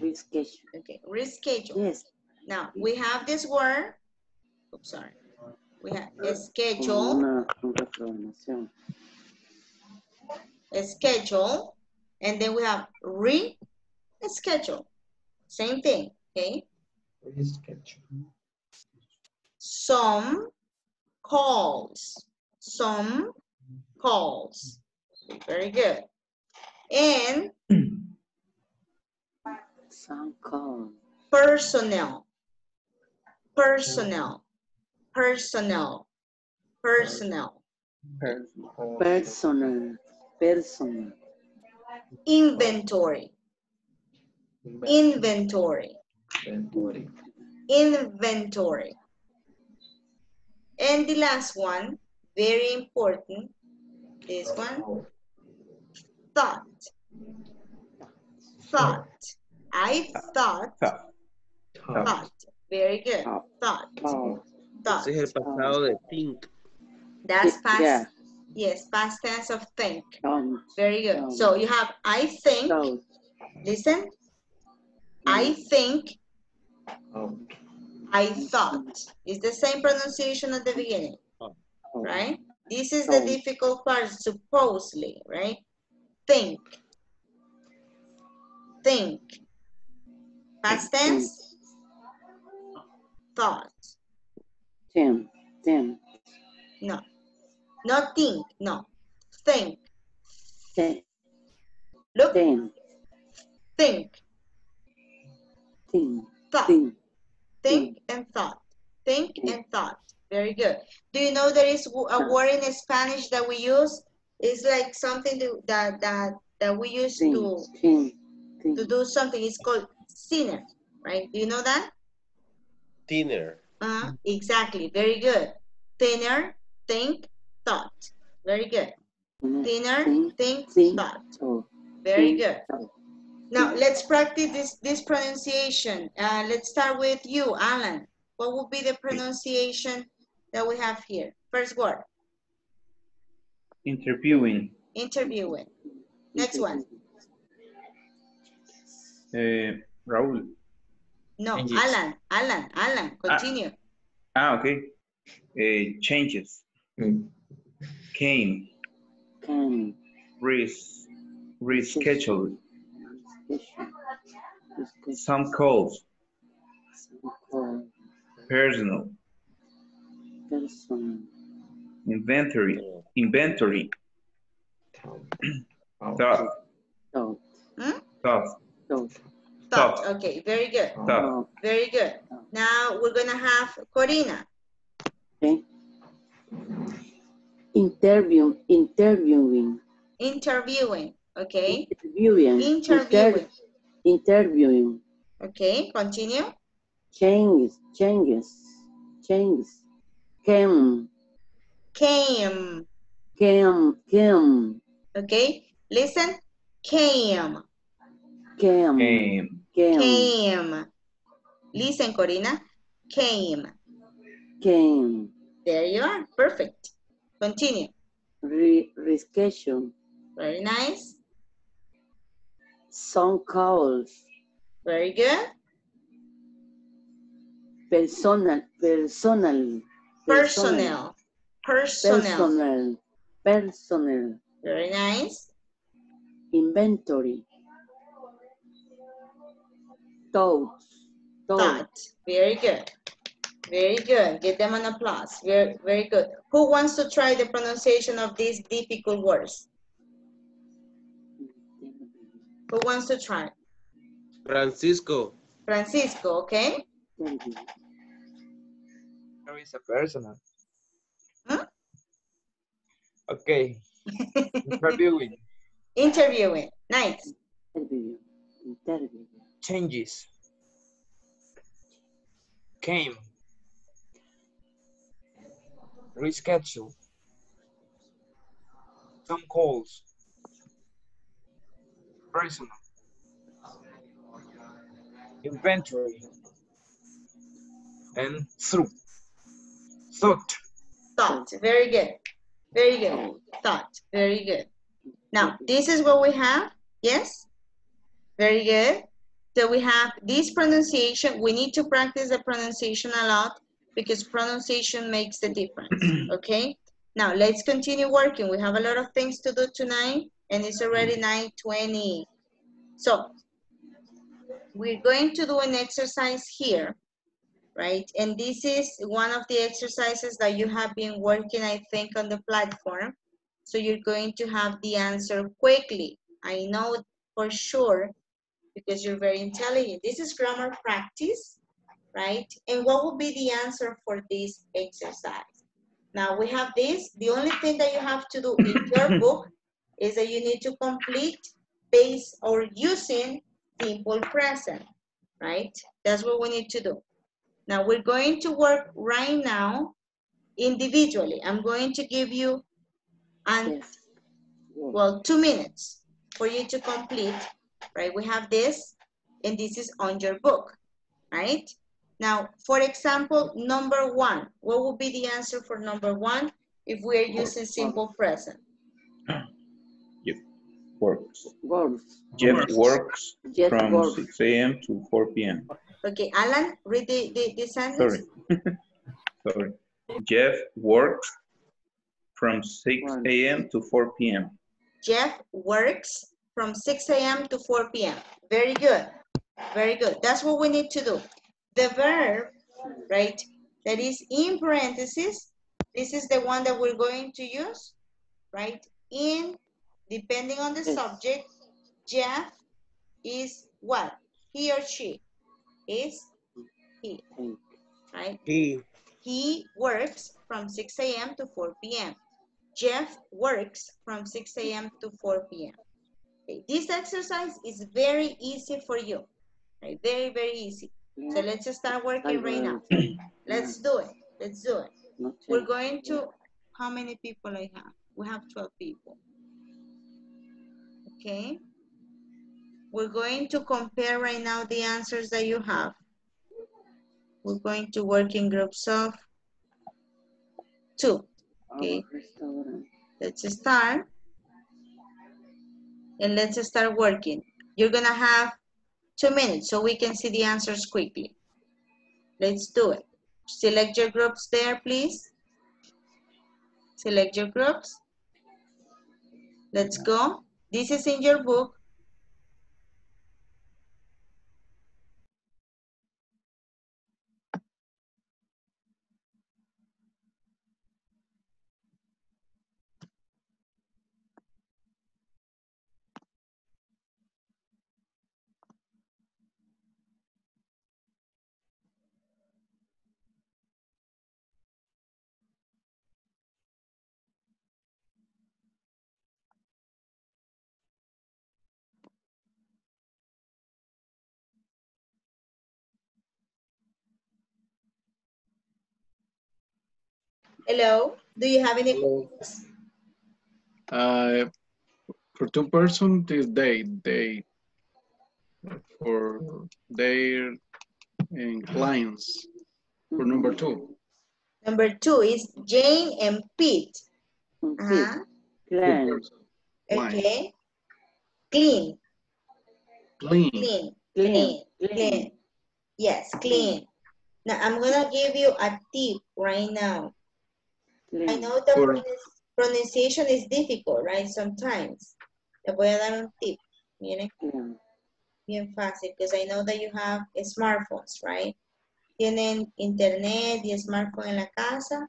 Reschedule. okay, reschedule. Yes. Now, we have this word, oops, sorry. We have schedule, una, una programación. a schedule, and then we have reschedule. Same thing, okay? Some calls, some calls. Very good. And Some call. personnel, personnel, personnel, personnel, Personal. Personal. inventory, inventory, inventory. And the last one, very important, this one, thought, thought. I thought, Thought. thought. Very good, thought, thought. Ese es el pasado de think. That's past, Yeah. yes, past tense of think. Very good. So you have I think, listen, I think, I thought. It's the same pronunciation at the beginning, right? This is the difficult part, supposedly, right? Think. Think. Past tense, thought. Tim. Tim. No. Not think, no. Think. Ten. Look, Ten. think, Ten. thought. Ten. Think mm-hmm. and thought. Think mm-hmm. and thought. Very good. Do you know there is a mm-hmm. word in Spanish that we use? It's like something to, that that that we use Ten. to Ten. to do something. It's called sinner, right? Do you know that? Dinner. Uh, exactly. Very good. Thinner, think, thought. Very good. Thinner, Think. think, Think. thought. Very think, good. Thought. Now let's practice this this pronunciation. Uh, let's start with you, Alan. What would be the pronunciation that we have here? First word, Interviewing. interviewing. Next one. Uh, Raúl. No, Changes. Alan, Alan, Alan. Continue. Ah, okay. Uh, changes. Mm. Came. Can. Res, rescheduled. Discussion. Discussion. Some calls. Call. Personal. Person. Inventory. Inventory. Thought. Thought. Thought. Thought. Thought. Thought. Okay, very good. Thought. Thought. Very good. Now we're gonna have Corina. Okay. Interview. Interviewing. Interviewing. Okay. Interviewing. Interviewing. Interviewing. Okay, continue. Changes. Changes. Changes. Came. Came. Came. Came. Okay, listen. Came. Came. Came. Came. Came. Listen, Corina. Came. Came. There you are. Perfect. Continue. Re reschedule. Very nice. Some calls. Very good. Personal. Personal. Personnel. Personnel. Personnel. Personnel. Very nice. Inventory. Thoughts. Thoughts. Thought. Very good. Very good. Give them an applause. Very, very good. Who wants to try the pronunciation of these difficult words? Who wants to try? Francisco. Francisco, okay? There is a personal. Huh? Okay. Interviewing. (laughs) Interviewing. Nice. Interview. Interview. Changes. Came. Reschedule. Some calls. Personal. Inventory. And through. Thought. Thought. Very good. Very good. Thought. Very good. Now, this is what we have. Yes? Very good. So we have this pronunciation. We need to practice the pronunciation a lot because pronunciation makes the difference. (clears throat) Okay? Now, let's continue working. We have a lot of things to do tonight and it's already mm. 9.20. So, we're going to do an exercise here right? And this is one of the exercises that you have been working, I think, on the platform. So you're going to have the answer quickly. I know for sure because you're very intelligent. This is grammar practice, right? And what would be the answer for this exercise? Now we have this. The only thing that you have to do in your (laughs) book is that you need to complete based or using simple present, right? That's what we need to do. Now we're going to work right now individually. I'm going to give you an, well, two minutes for you to complete, right? We have this, and this is on your book, right? Now, for example, number one, what would be the answer for number one if we are using simple present? (clears throat) Jeff works. Works. Jeff Works. works Jeff from works. 6 a.m. to 4 p.m. Okay, Alan, read the, the, the sentence. Sorry. (laughs) Sorry. Jeff works from 6 a.m. to 4 p.m. Jeff works from 6 a.m. to 4 p.m. Very good. Very good. That's what we need to do. The verb right? That is in parentheses. This is the one that we're going to use, right? In, depending on the subject, Jeff is what? He or she is he, right? He. He works from 6 a.m. to 4 p.m. Jeff works from 6 a.m. to 4 p.m. Okay, This exercise is very easy for you. right? Very, very easy. So let's just start working right now. (clears throat) Let's do it. Let's do it. We're going to, how many people I have? We have 12 people. Okay. We're going to compare right now the answers that you have. We're going to work in groups of two. Okay. Let's start. And let's start working. You're gonna have two minutes so we can see the answers quickly. Let's do it. Select your groups there, please. Select your groups. Let's go. This is in your book. Hello, do you have any questions? Uh, for two person, this day, they, for their uh, clients, for number two. Number two is Jane and Pete. Uh-huh. Two person, Okay. Clean, Clean. clean, clean, clean. Yes, clean. Now I'm gonna give you a tip right now. I know the For- pronunciation is difficult, right? Sometimes. Te voy a dar un tip. Miren, bien fácil, because I know that you have smartphones, right? Tienen internet y smartphone en la casa.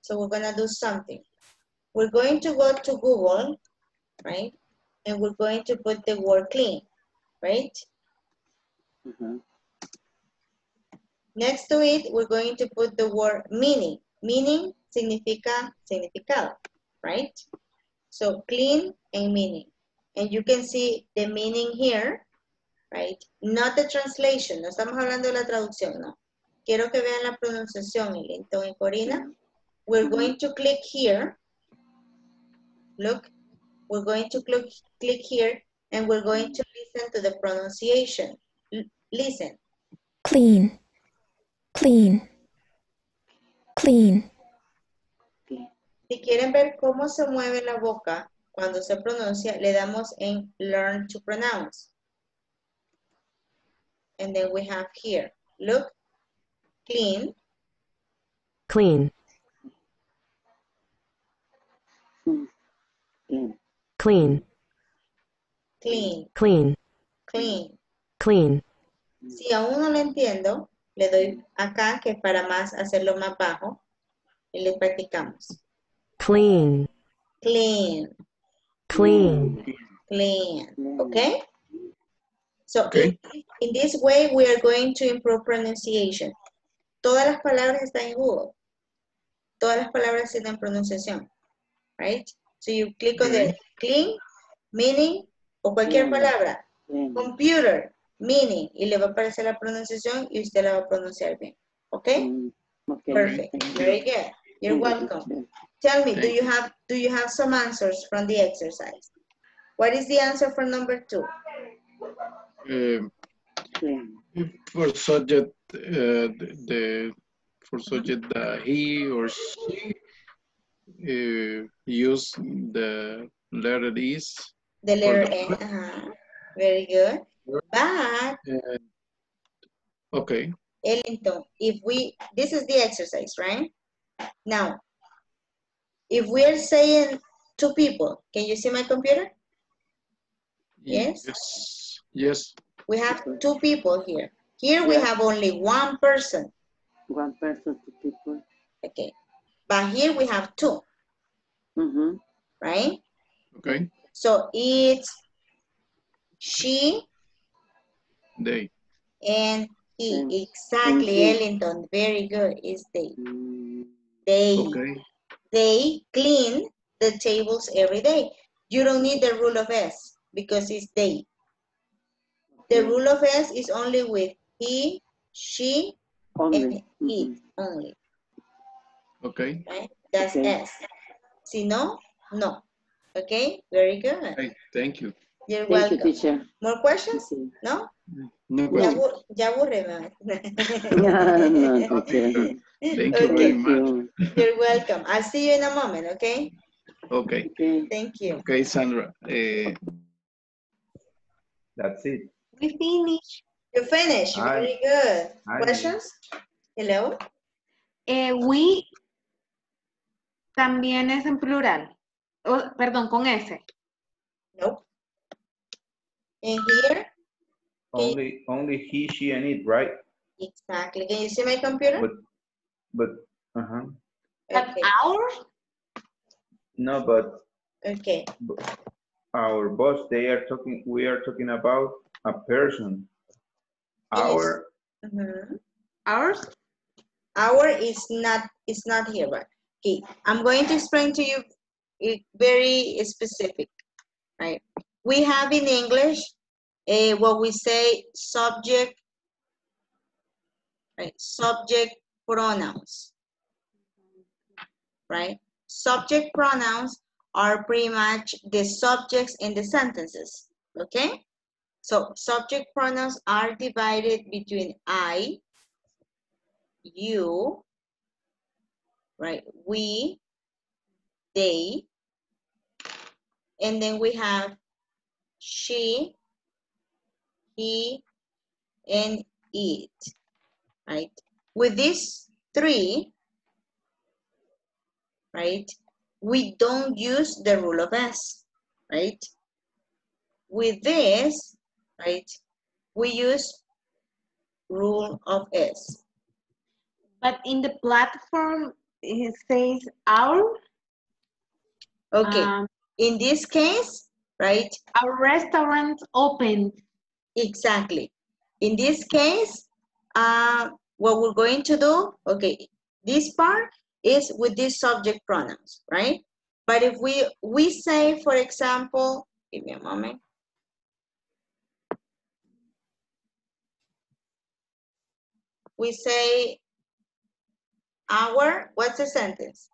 So we're gonna do something. We're going to go to Google, right? And we're going to put the word clean, right? Mm-hmm. Next to it, we're going to put the word meaning. Meaning significa significado, right? So clean and meaning. And you can see the meaning here, right? Not the translation, no estamos hablando de la traducción, no. Quiero que vean la pronunciación, Linton y Corina. We're going to click here. Look, we're going to click, click here and we're going to listen to the pronunciation. L- listen. clean, clean, clean, Si quieren ver cómo se mueve la boca cuando se pronuncia, le damos en Learn to Pronounce. And then we have here, look, clean, clean, clean, clean, clean, clean. clean, Si aún no lo entiendo, le doy acá que para más hacerlo más bajo y le practicamos. clean, Clean, clean, clean, okay? So Okay. in, in this way, we are going to improve pronunciation. Todas las palabras están en Google. Todas las palabras tienen pronunciación, right? So you click on the clean, meaning, o cualquier palabra, computer, meaning, y le va a aparecer la pronunciación y usted la va a pronunciar bien, okay? Perfect, very good. You're welcome. Tell me, do you have do you have some answers from the exercise? What is the answer for number two? Um, for subject, uh, the, the- for subject that he or she uh, use the letter is. The for letter the N, uh-huh. Very good. But, Uh, Okay, Ellington, if we, this is the exercise, right? Now, if we're saying two people, can you see my computer? Yes? yes, yes, We have two people here. Here we have only one person. One person, two people. Okay. But here we have two, Mm-hmm. right? Okay. So it's she They. and he. And- Exactly, he. Ellington. Very good. It's they. Mm, They. Okay. They clean the tables every day. You don't need the rule of S because it's they. The rule of S is only with he, she, and Only. it Mhm. only, Okay. right? That's Okay. S. Si no, no. Okay, very good. Hey, thank you. You're Thank you, welcome. teacher. More questions? Okay. No? No Ya, aburre, ¿verdad? no, (laughs) teacher. Thank you Okay. very Thank much. you. You're welcome. I'll see you in a moment, okay? Okay. Okay. Thank you. Okay, Sandra. Eh, That's it. We finish. You finished. Hi. Very good. Hi. Questions? Hello? Eh, we también es en plural. Oh, perdón, con S. Nope. And here? Okay. Only, only he, she, and it, right? Exactly. Can you see my computer? But, but, uh-huh. But Okay. ours? No, but Okay. our boss, they are talking, we are talking about a person. Yes. Our, Mhm. Ours? Our is not is not here, but okay. I'm going to explain to you it very specific, right? We have in English uh, what we say subject, right? Subject pronouns, right? Subject pronouns are pretty much the subjects in the sentences, okay? So subject pronouns are divided between I, you, right? We, they, and then we have she, he, and it, right? With these three, right, we don't use the rule of S, right? With this, right, we use rule of S. But in the platform, it says our. Okay, Um, in this case, right, our restaurant opened. exactly. In this case, uh, what we're going to do, okay, this part is with these subject pronouns, right? But if we, we say, for example, give me a moment. We say our, what's the sentence?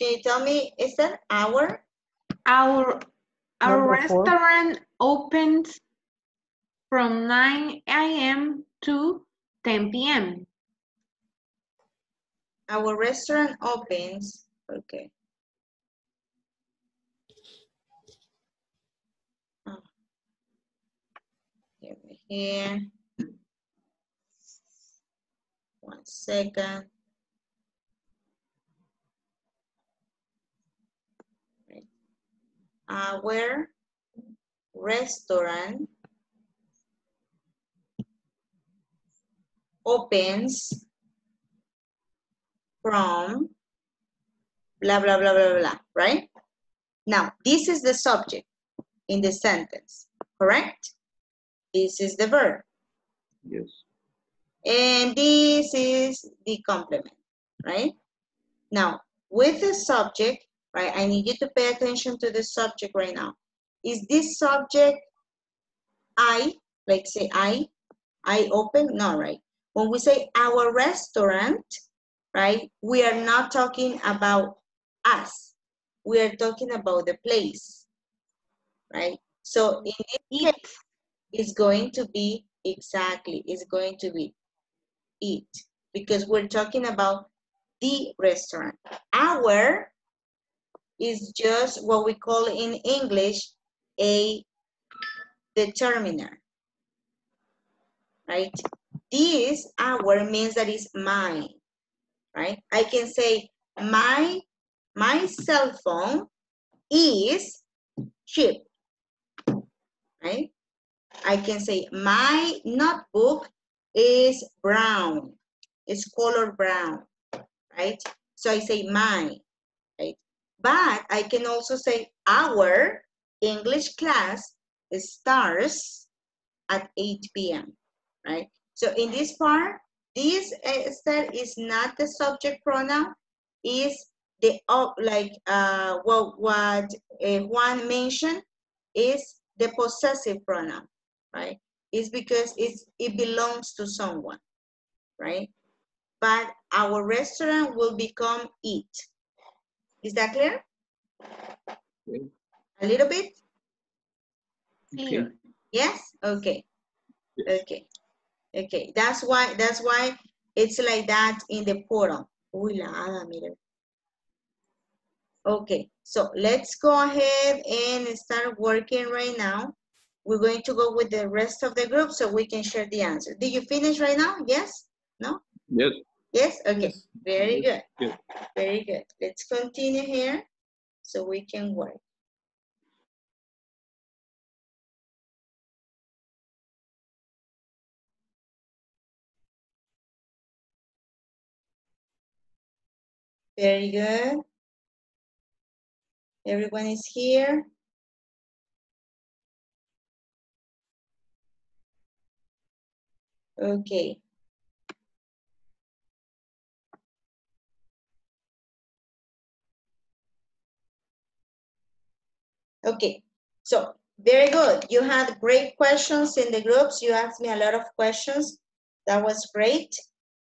Can you tell me, is that our? Our our Number four. restaurant opens from 9 a.m. to 10 p.m. Our restaurant opens, okay. Oh. Give here. One second. Our restaurant opens from blah, blah, blah, blah, blah, right? Now, this is the subject in the sentence, correct? This is the verb. yes. And this is the complement, right? Now, with the subject, right, I need you to pay attention to the subject right now. Is this subject I, like say I, I open? No, right? When we say our restaurant, right, we are not talking about us. We are talking about the place, right? So in this case, it's going to be exactly, it's going to be it because we're talking about the restaurant. Our is just what we call in English a determiner, right? This our means that it's mine, right? I can say my my cell phone is cheap, right? I can say my notebook is brown. It's color brown, right? So I say right? But I can also say our English class starts at 8 p.m., right? So in this part, this Esther is not the subject pronoun, is the oh, like uh, what what uh, Juan mentioned is the possessive pronoun, right? It's because it's it belongs to someone, right? But our restaurant will become it. Is that clear? A little bit? Okay. Yes? Okay. Okay. Okay. That's why that's why it's like that in the portal. Uy, la hada, mire. Okay, so let's go ahead and start working right now. We're going to go with the rest of the group so we can share the answer. Did you finish right now? Yes? No? Yes. Yes? Okay, very good. Good. Very good. Let's continue here so we can work. Very good. Everyone is here. Okay. Okay, so very good. You had great questions in the groups. You asked me a lot of questions. That was great,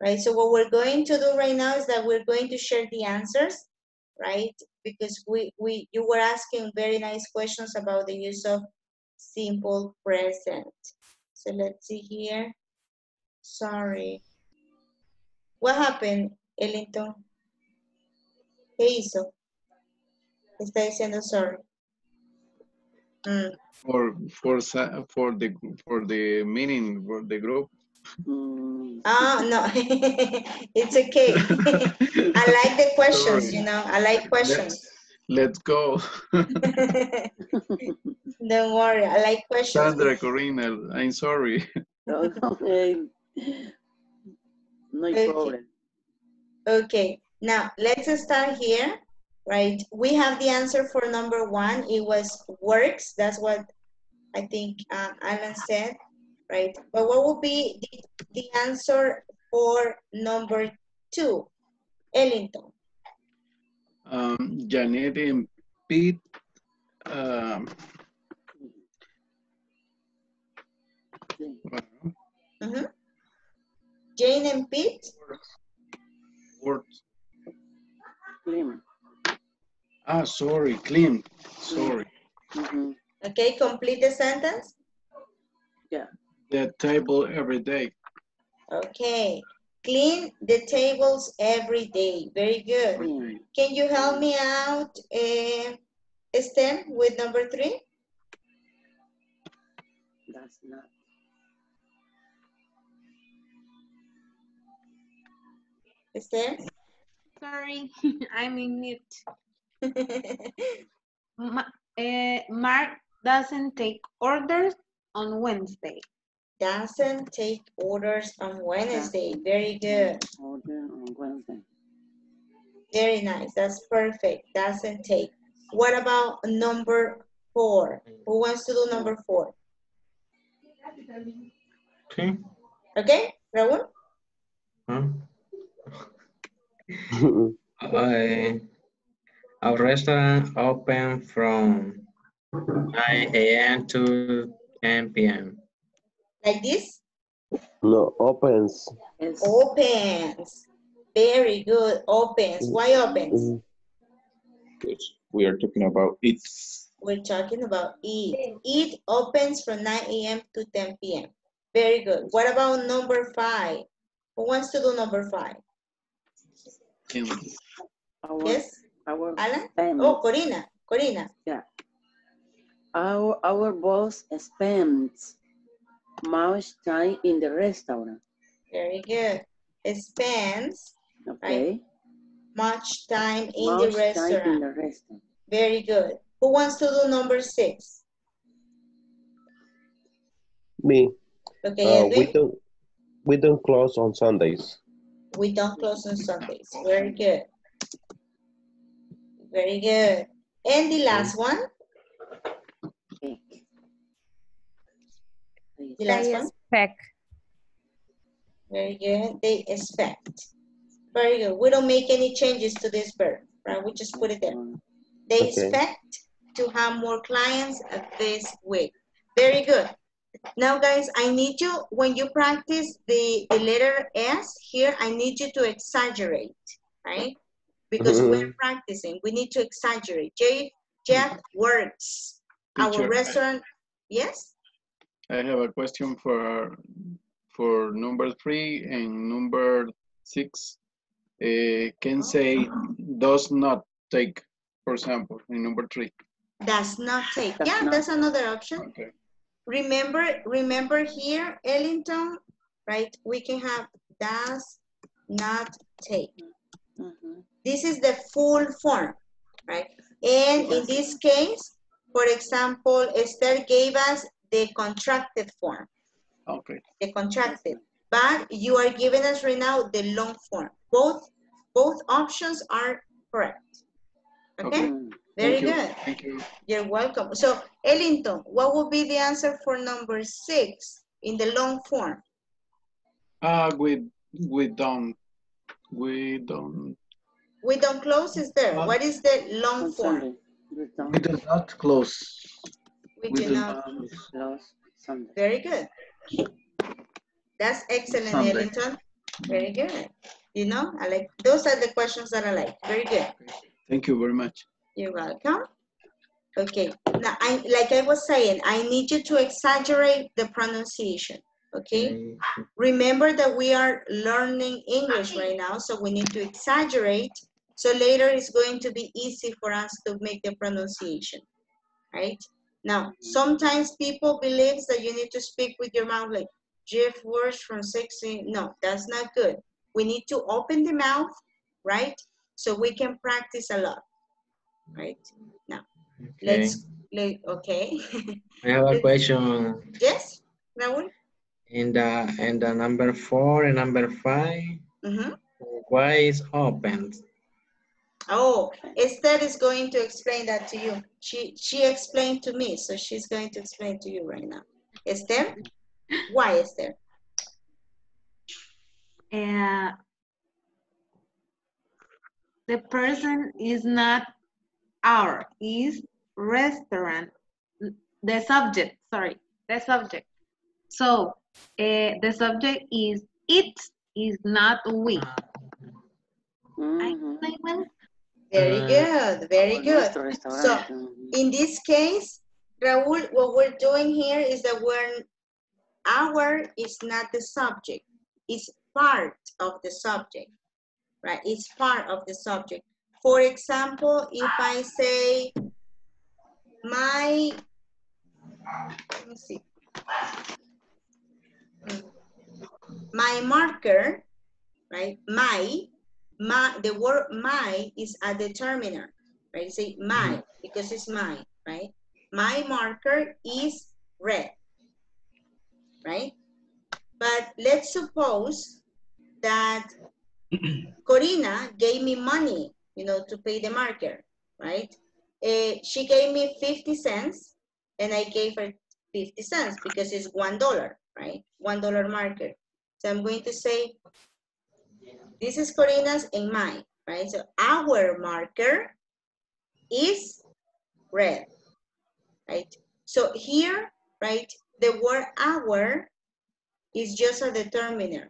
right? So what we're going to do right now is that we're going to share the answers, right? Because we, we you were asking very nice questions about the use of simple present. So let's see here. Sorry. What happened, Ellington? ¿Qué hizo? Está diciendo sorry. Mm. For for for the for the meaning for the group. Ah, no, (laughs) it's okay. (laughs) I like the questions, Sorry. you know, I like questions. Let's go. (laughs) Don't worry, I like questions. Sandra Corina, I'm sorry. No, no, no Okay. problem. Okay, now let's start here, right? We have the answer for number one. It was works. That's what I think uh, Alan said, right? But what would be the, the answer for number two? Ellington. Um, Janet and Pete. Um, Mhm. Jane and Pete. work. Clean. Ah, sorry, clean. Sorry. Mhm. Okay, complete the sentence. Yeah. The table every day. Okay. Clean the tables every day. Very good. Clean. Can you help me out, uh, Esther, with number three? That's not. Esther? Sorry, (laughs) I'm in mute. (laughs) Ma eh, Mark doesn't take orders on Wednesday. Doesn't take orders on Wednesday. Very good. Order on Wednesday. Very nice. That's perfect. Doesn't take. What about number four? Who wants to do number four? Okay. Okay, Raul? Huh? I, our restaurant open from 9 a.m. to 10 p.m. Like this? No, opens. Opens. Very good. Opens. Why opens? Mhm. Because we are talking about it. We're talking about eat. It opens from 9 a.m. to 10 p.m. Very good. What about number five? Who wants to do number five? Yes? Our Alan? spend. Oh, Corina. Corina. Yeah. Our, our boss spends much time in the restaurant. Very good. Spends Okay. much time in much the time in restaurant. the restaurant. Very good. Who wants to do number six? Me. Okay, Uh, we don't we don't close on Sundays. We don't close on Sundays. Very good. Very good. And the last one? The last They one? expect. Very good. They expect. Very good. We don't make any changes to this verb, right? We just put it there. They Okay. expect to have more clients this week. Very good. Now, guys, I need you, when you practice the, the letter S here, I need you to exaggerate, right? Because Mhm. we're (laughs) practicing, we need to exaggerate. J, Jeff works. Our Teacher, I- restaurant, yes? I have a question for for number three and number six. Uh, can say does not take, for example, in number three. Does not take. Yeah, that's another option. Okay. Remember, remember here, Ellington, right? We can have does not take. This is the full form, right? And in this case, for example, Esther gave us the contracted form, Okay. the contracted. But you are giving us right now the long form. Both, both options are correct. Okay? Very Thank good. Thank you. You're welcome. So, Ellington, what would be the answer for number six in the long form? Uh, we we don't we don't We don't close is there. Uh, What is the long form? we do not close. We we do do not. Very good. That's excellent, Sunday. Ellington. Very good. You know, I like, those are the questions that I like. Very good. Thank you very much. You're welcome. Okay, now I, like I was saying, I need you to exaggerate the pronunciation, okay? Remember that we are learning English right now, so we need to exaggerate. So later it's going to be easy for us to make the pronunciation, right? Now, sometimes people believes that you need to speak with your mouth like, Jeff words from 16. No, that's not good. We need to open the mouth, right? So we can practice a lot, right? Now, Okay. let's, let, okay. I have a (laughs) question. yes, Raul? In the in the number four and number five, Mhm. why is open? Oh, Esther is going to explain that to you. She she explained to me, so she's going to explain to you right now. Esther, why Esther? Uh, the person is not our, is restaurant. The subject, sorry, the subject. So uh, the subject is it, is not we. I explain well? Very Uh, good, very good. So in this case, Raul, what we're doing here is that we're our is not the subject, it's part of the subject, right? It's part of the subject. For example, if I say my, let me see, my marker, right? My, my, the word my is a determiner, right? Say my, because it's mine, right? My marker is red, right? But let's suppose that (clears throat) Corina gave me money, you know, to pay the marker, right? Eh, she gave me 50 cents and I gave her 50 cents because it's $1, right? $1 marker. So I'm going to say, this is Corina's and mine, right? So our marker is red, right? So here, right, the word our is just a determiner.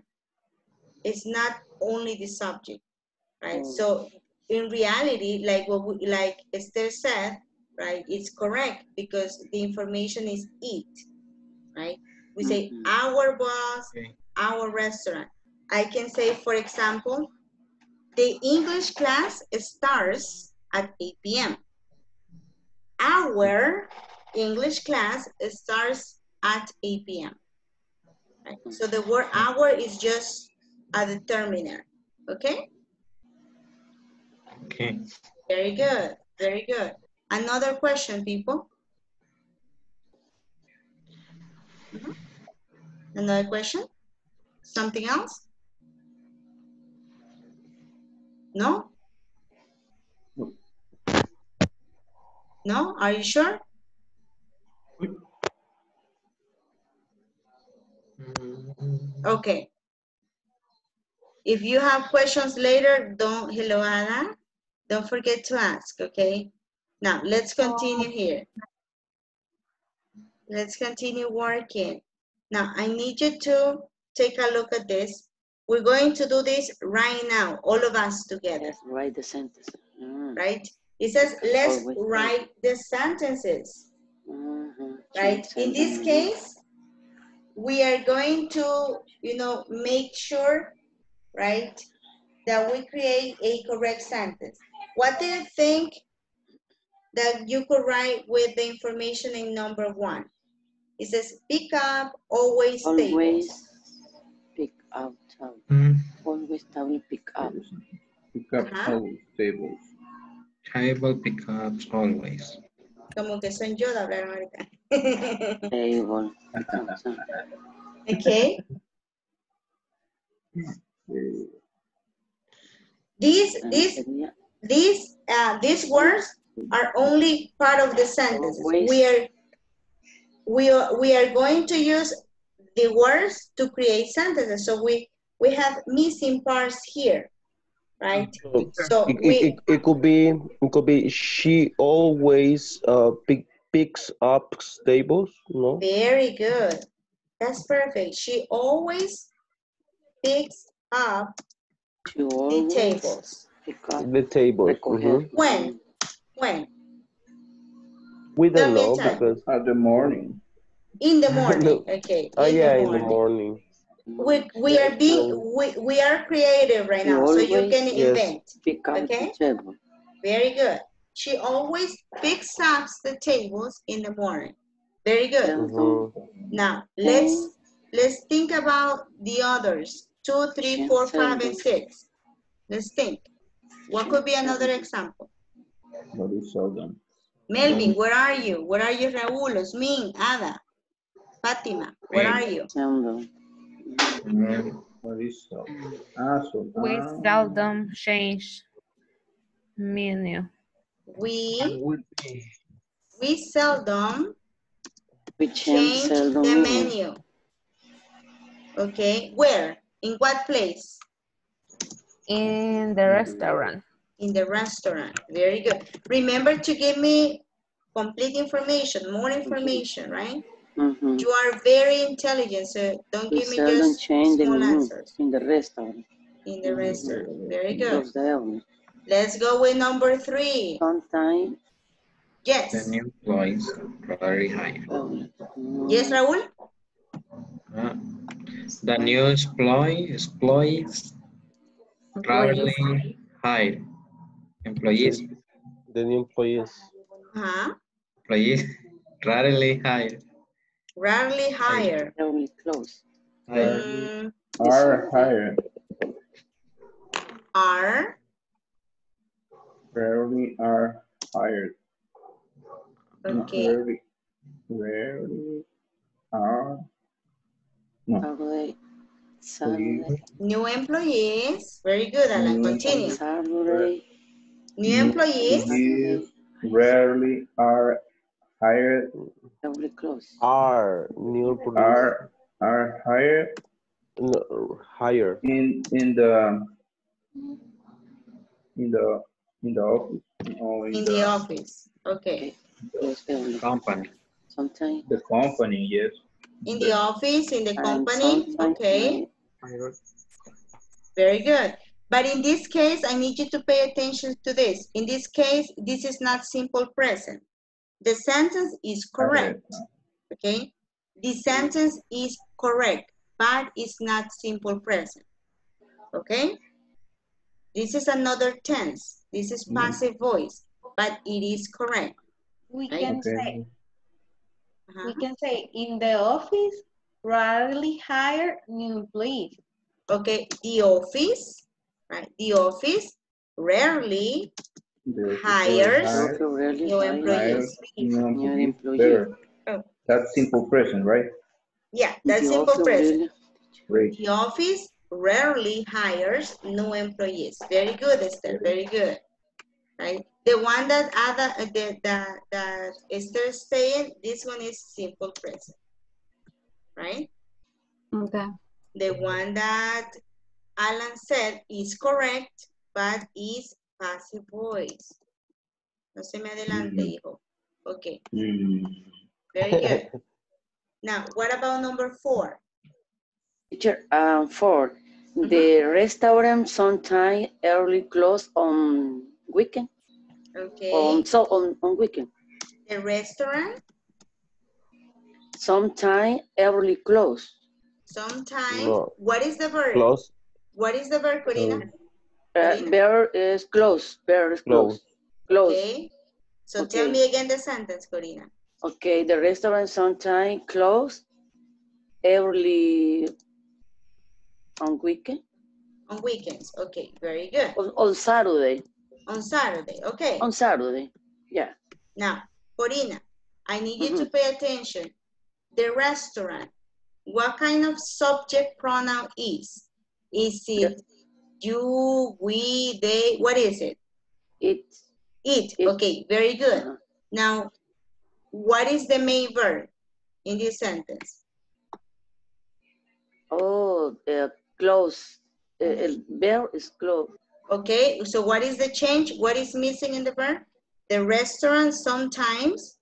It's not only the subject, right? Hmm. So in reality, like what we, like Esther said, right, it's correct because the information is it, right? We say hmm. our boss, our restaurant. I can say, for example, the English class starts at 8 p.m. Our English class starts at 8 p.m. Right? So the word our is just a determiner, okay? Okay. Very good, very good. Another question, people? Mhm. Another question? Something else? No? No? Are you sure? Okay. If you have questions later, don't, hello, Ana, don't forget to ask, okay? Now, let's continue here. Let's continue working. Now, I need you to take a look at this. We're going to do this right now, all of us together, Write the sentence. Mm. right? It says, let's write the sentences, Mhm. right? In this case, we are going to, you know, make sure, right, that we create a correct sentence. What do you think that you could write with the information in number one? It says, pick up, always. Always pick up. Table. Mm, Always table pick up. Pick up Ajá. all tables. Table pickups always. Como que son yo de hablar ahorita. Table. (laughs) okay. These, Ah, these, these, uh, these words are only part of the sentences. Always. We are, we are, we are going to use the words to create sentences. So we, we have missing parts here, right? So It, it, we, it, it could be it could be she always uh pick, picks up tables, no? very good. That's perfect. She always picks up to the tables. pick up. The table. Recoger. mhm. When? When? We don't Tell a know time. because At the morning. In the (laughs) morning, No. okay. oh in yeah, the in the morning. Morning. We, we are being, we, we are creative right now, so you can invent. Pick Okay. Very good. She always picks up the tables in the morning. Very good. Seldom. Mhm. Now, let's, let's think about the others. Two, three, She four, five, and six. Let's think. What could be another example? What is seldom? Melvin, where are you? Where are you, Raúl, Osmin, Ada, Fatima? Where are you? Seldom. What is seldom? So, We seldom change menu. We, we seldom We change change seldom. the menu. menu. Okay, where? In what place? In the restaurant. In the restaurant. Very good. Remember to give me complete information, more information, right? Mhm. You are very intelligent, so don't We give me seldom just change small menu answers in the restaurant. in the restaurant. Very good. Just the only. Let's go with number three. Sometimes. The Yes. new employees very high. only. Yes, Raúl? Uh, the new employee, employees rarely hire. Employees, The new employees. Uh-huh. employees rarely hire. Rarely hire. Only close. hire. Mm, Are hired. are Rarely are hired. okay. Rarely, rarely are. No. Saturday. Saturday. New employees. Very good, Alan. New Continue. Saturday. New employees Employees Rarely are hired. Only close. Are new employees Are are hired no, higher. in in the in the in the office or in, in the, the office. Okay. Close the only. Company. Sometimes. the company. Yes. In the office, in the company. Okay. Very good. But in this case, I need you to pay attention to this. In this case, this is not simple present. The sentence is correct. Okay? The sentence is correct, but it's not simple present. Okay? This is another tense. This is passive voice, but it is correct. We Right? can Okay. say, Uh-huh. we can say in the office, rarely hire new employees. Okay, the office, right? The office rarely The hires hired, new employees. new new employees. employee. Oh. That's simple present, right? Yeah, The simple office present. rarely- Great. The office rarely hires new employees. Very good, Esther, very good. Right? The one that Ada, uh, the, that, that Esther is saying, this one is simple present. Right? Okay. The one that Alan said is correct, but is passive voice. No se me adelante, Mm. hijo. Okay, Mm. very good. Now, what about number four? Teacher, um, four, the restaurant sometimes early close on weekend, Okay, on, so on, on weekend. the restaurant, Sometime early close. Sometime. No. what is the verb? Close. What is the verb, Corina? Uh, bear is close, bear is close. Close. Okay, so tell me again the sentence, Corina. Okay, the restaurant sometime close early on weekend, On weekends, okay, very good. on, on Saturday, On Saturday, okay. on Saturday, yeah. Now, Corina, I need you to pay attention. The restaurant, what kind of subject pronoun is? Is it you, we, they, what is it? It. It, okay, very good. Now, what is the main verb in this sentence? Oh, uh, close, uh, el bear is close. Okay, so what is the change? What is missing in the verb? The restaurant sometimes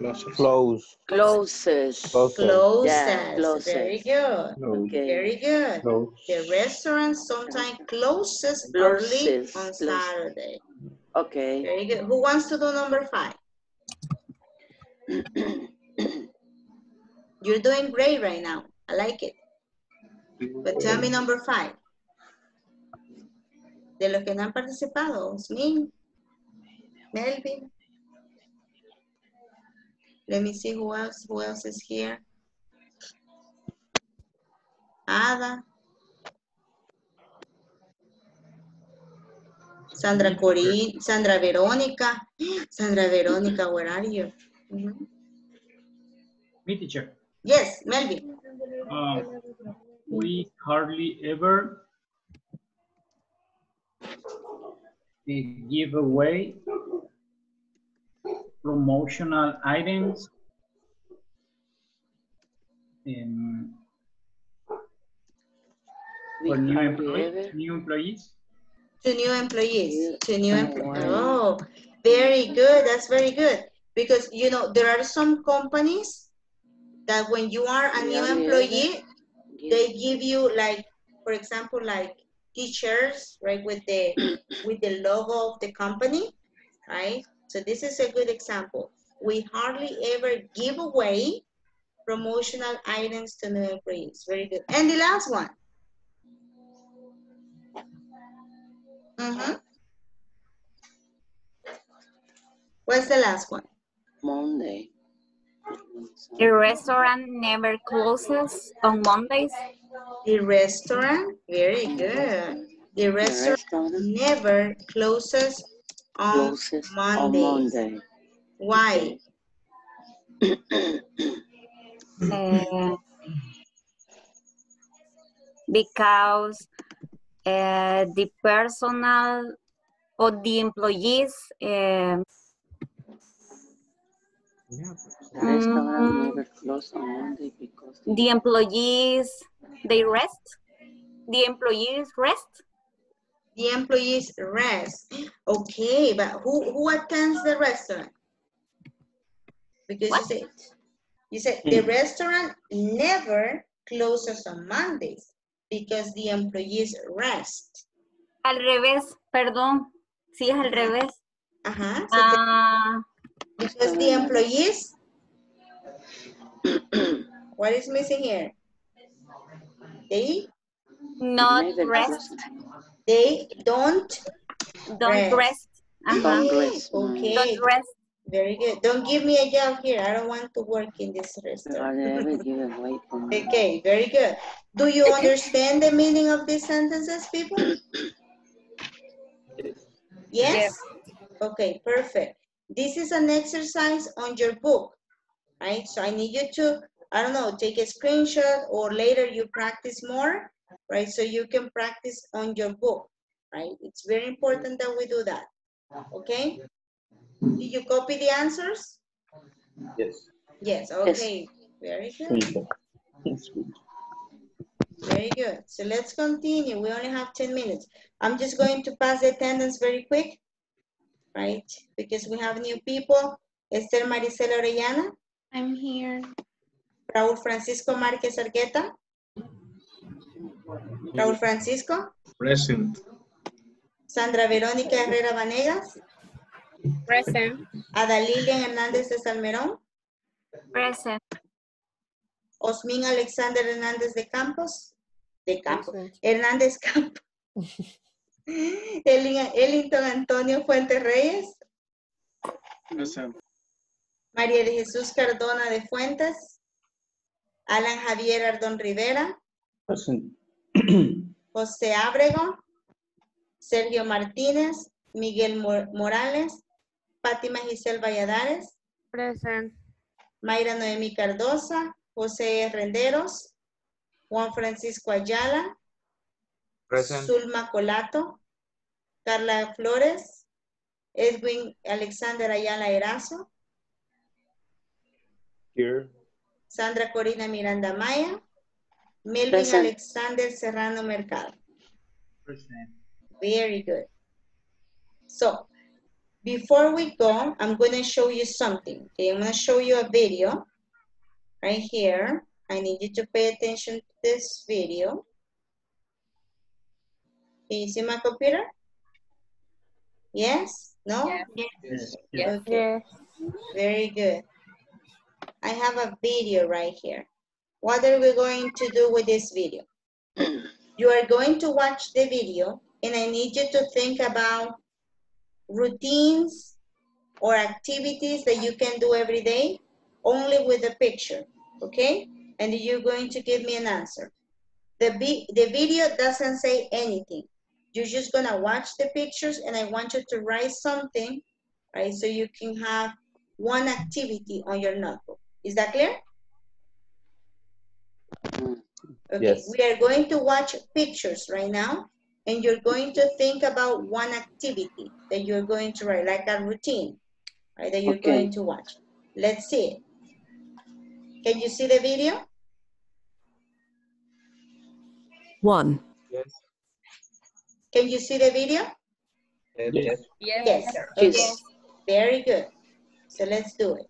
Close. Closes. closes. Yeah, Very closes. good. Okay. Very good. Close. The restaurant sometimes closes early on close. Saturday. Okay. Very good. Who wants to do number five? (clears throat) You're doing great right now. I like it. But tell me number five. De los que no han participado, Osmin, Melvin. Let me see who else, who else is here. Ada. Sandra Corín, Sandra Verónica. (gasps) Sandra Verónica, where are you? Mhm. Me, teacher. Yes, Melvin. Um, we hardly ever eh, give away promotional items um, for new employees. New employees. To new employees, to new Oh, employees. Oh, very good. That's very good. Because, you know, there are some companies that when you are a new Yeah, yeah, employee, they give you like, for example, like t-shirts, right, with the with the logo of the company, right? So this is a good example. We hardly ever give away promotional items to new employees. Very good. And the last one. Mhm. What's the last one? Monday. The restaurant never closes on Mondays. The restaurant, very good. The restaurant restaurant never closes on Closes on Monday. Why? Uh, (clears throat) because uh, the personal or the employees uh, The restaurant never close on Monday because the employees they rest? The employees rest The employees rest. Okay, but who, who attends the restaurant? Because you said, you said the restaurant never closes on Mondays because the employees rest. al revés perdón sí es al revés Ajá. so te- Ah, because the employees, (clears throat) what is missing here? They, not never rest they don't don't rest Ajá. Don't rest. Okay. don't rest Very good. Don't give me a job here. I don't want to work in this restaurant. hardly ever give away from Okay, very good. Do you understand the meaning of these sentences, people? Yes? Okay, perfect. This is an exercise on your book, right? So I need you to I don't know, take a screenshot or later you practice more, right? So you can practice on your book, right? It's very important that we do that, okay? Did you copy the answers? Yes. Yes, okay, very good. Very good. So let's continue. We only have 10 minutes. I'm just going to pass the attendance very quick, right? Because we have new people. Esther Maricela Orellana. I'm here. Raúl Francisco Márquez Argueta. Raúl Francisco. Present. Sandra Verónica Herrera Vanegas. Present. Ada Lilian Hernández de Salmerón. Present. Osmin Alexander Hernández de Campos. De Campos. Present. Hernández Campos. (laughs) Ellington Antonio Fuentes Reyes. Present. María de Jesús Cardona de Fuentes. Alan Javier Ardón Rivera. Present. (clears throat) José Ábrego. Sergio Martínez. Miguel Mo- Morales. Fátima Giselle Valladares. Present. Mayra Noemí Cardosa. José Renderos. Juan Francisco Ayala. Present. Zulma Colato. Carla Flores. Edwin Alexander Ayala Erazo. Here. Sandra Corina Miranda Maya. Melvin Present. Alexander Serrano Mercado. Present. Very good. So, before we go, I'm going to show you something. Okay, I'm going to show you a video right here. I need you to pay attention to this video. Can you see my computer? Yes? No? Yes. yes. Okay. Very good. I have a video right here. What are we going to do with this video? You are going to watch the video and I need you to think about routines or activities that you can do every day only with a picture, okay? And you're going to give me an answer. The, the video doesn't say anything. You're just gonna watch the pictures and I want you to write something, right? So you can have one activity on your notebook. Is that clear? Okay, Yes. we are going to watch pictures right now, and you're going to think about one activity that you're going to write, like a routine, right, that you're Okay. going to watch. Let's see it. Can you see the video? One. Yes. Can you see the video? Yes. Yes. Yes. Okay. Very good. So let's do it.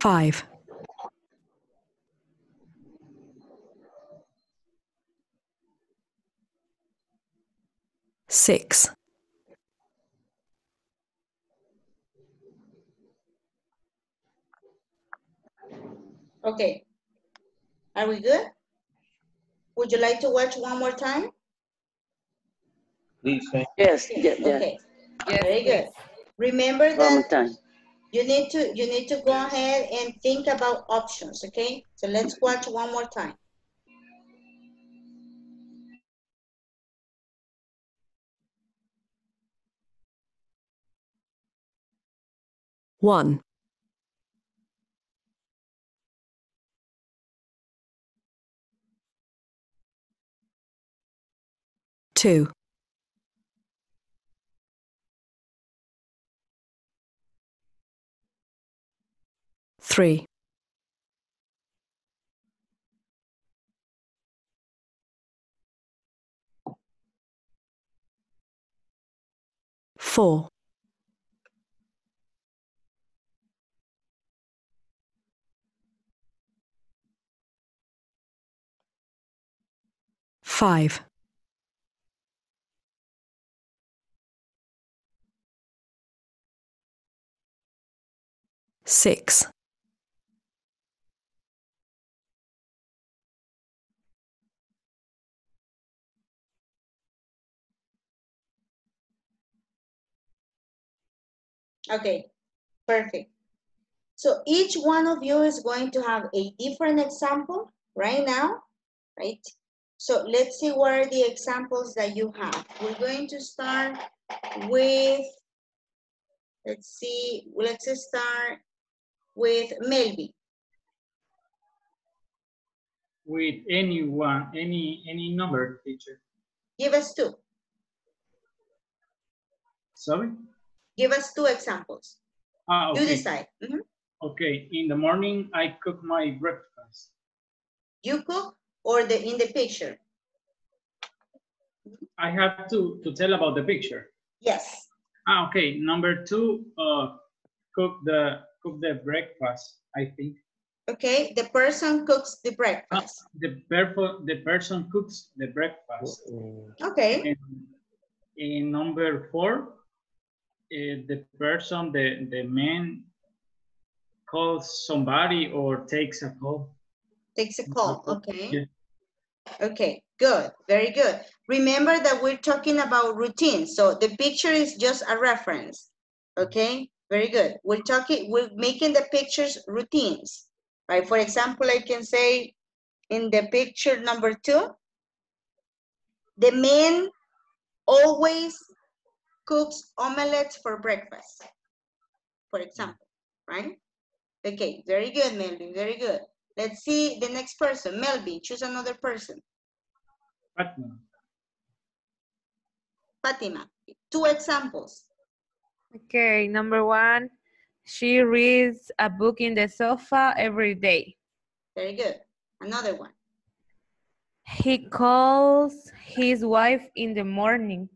Five. Six. Okay. Are we good? Would you like to watch one more time? Please. Yes, yeah, yeah. Okay. Yes, Very good. Remember One more that time. You need to you need to go ahead and think about options, okay? So let's watch one more time. One. Two. Three. Four. Five. Six. Okay, perfect. So each one of you is going to have a different example right now, right? So let's see what are the examples that you have. We're going to start with, let's see, let's start with Melby. With anyone, any any number, teacher. Give us two. Sorry? Give us two examples. Ah, You okay. decide. Mhm. Okay, in the morning, I cook my breakfast. You cook or the in the picture? I have to, to tell about the picture. Yes. Ah, okay. Number two, uh, cook the cook the breakfast. I think Okay, the person cooks the breakfast. the person the person cooks the breakfast. Okay. And in number four, uh, the person the the man calls somebody or takes a call. Takes a call, okay. Yeah. Okay, good, very good. Remember that we're talking about routines, so the picture is just a reference, okay? Very good. We're talking, we're making the pictures routines, right? For example, I can say in the picture number two, the man always cooks omelets for breakfast, for example, right? Okay, very good, Melvin, very good. Let's see the next person. Melvin, choose another person. Fatima. Fatima, two examples. Okay, number one, she reads a book in the sofa every day. Very good. Another one. He calls his wife in the morning.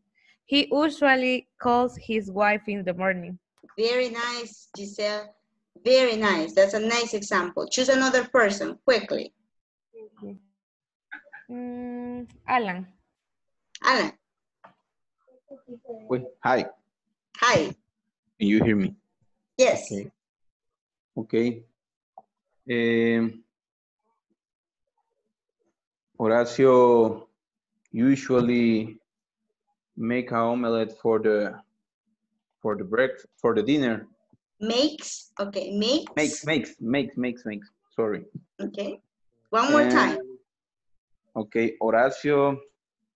He usually calls his wife in the morning. Very nice, Giselle. Very nice. That's a nice example. Choose another person quickly. Mm, Alan. Alan, Wait, hi, hi. can you hear me? Yes. Okay. Okay. Um, Horacio usually make a omelette for the for the breakfast for the dinner. Makes. Okay, makes. Makes makes makes makes makes. Sorry. Okay. One more And- time. Okay, Horacio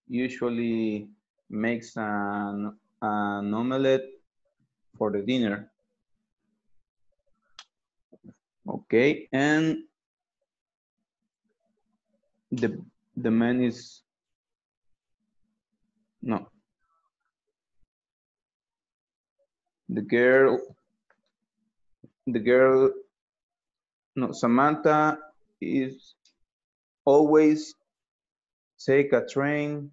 usually makes an an omelette for the dinner. Okay, and the the man is no. The girl the girl no Samantha is always take a train,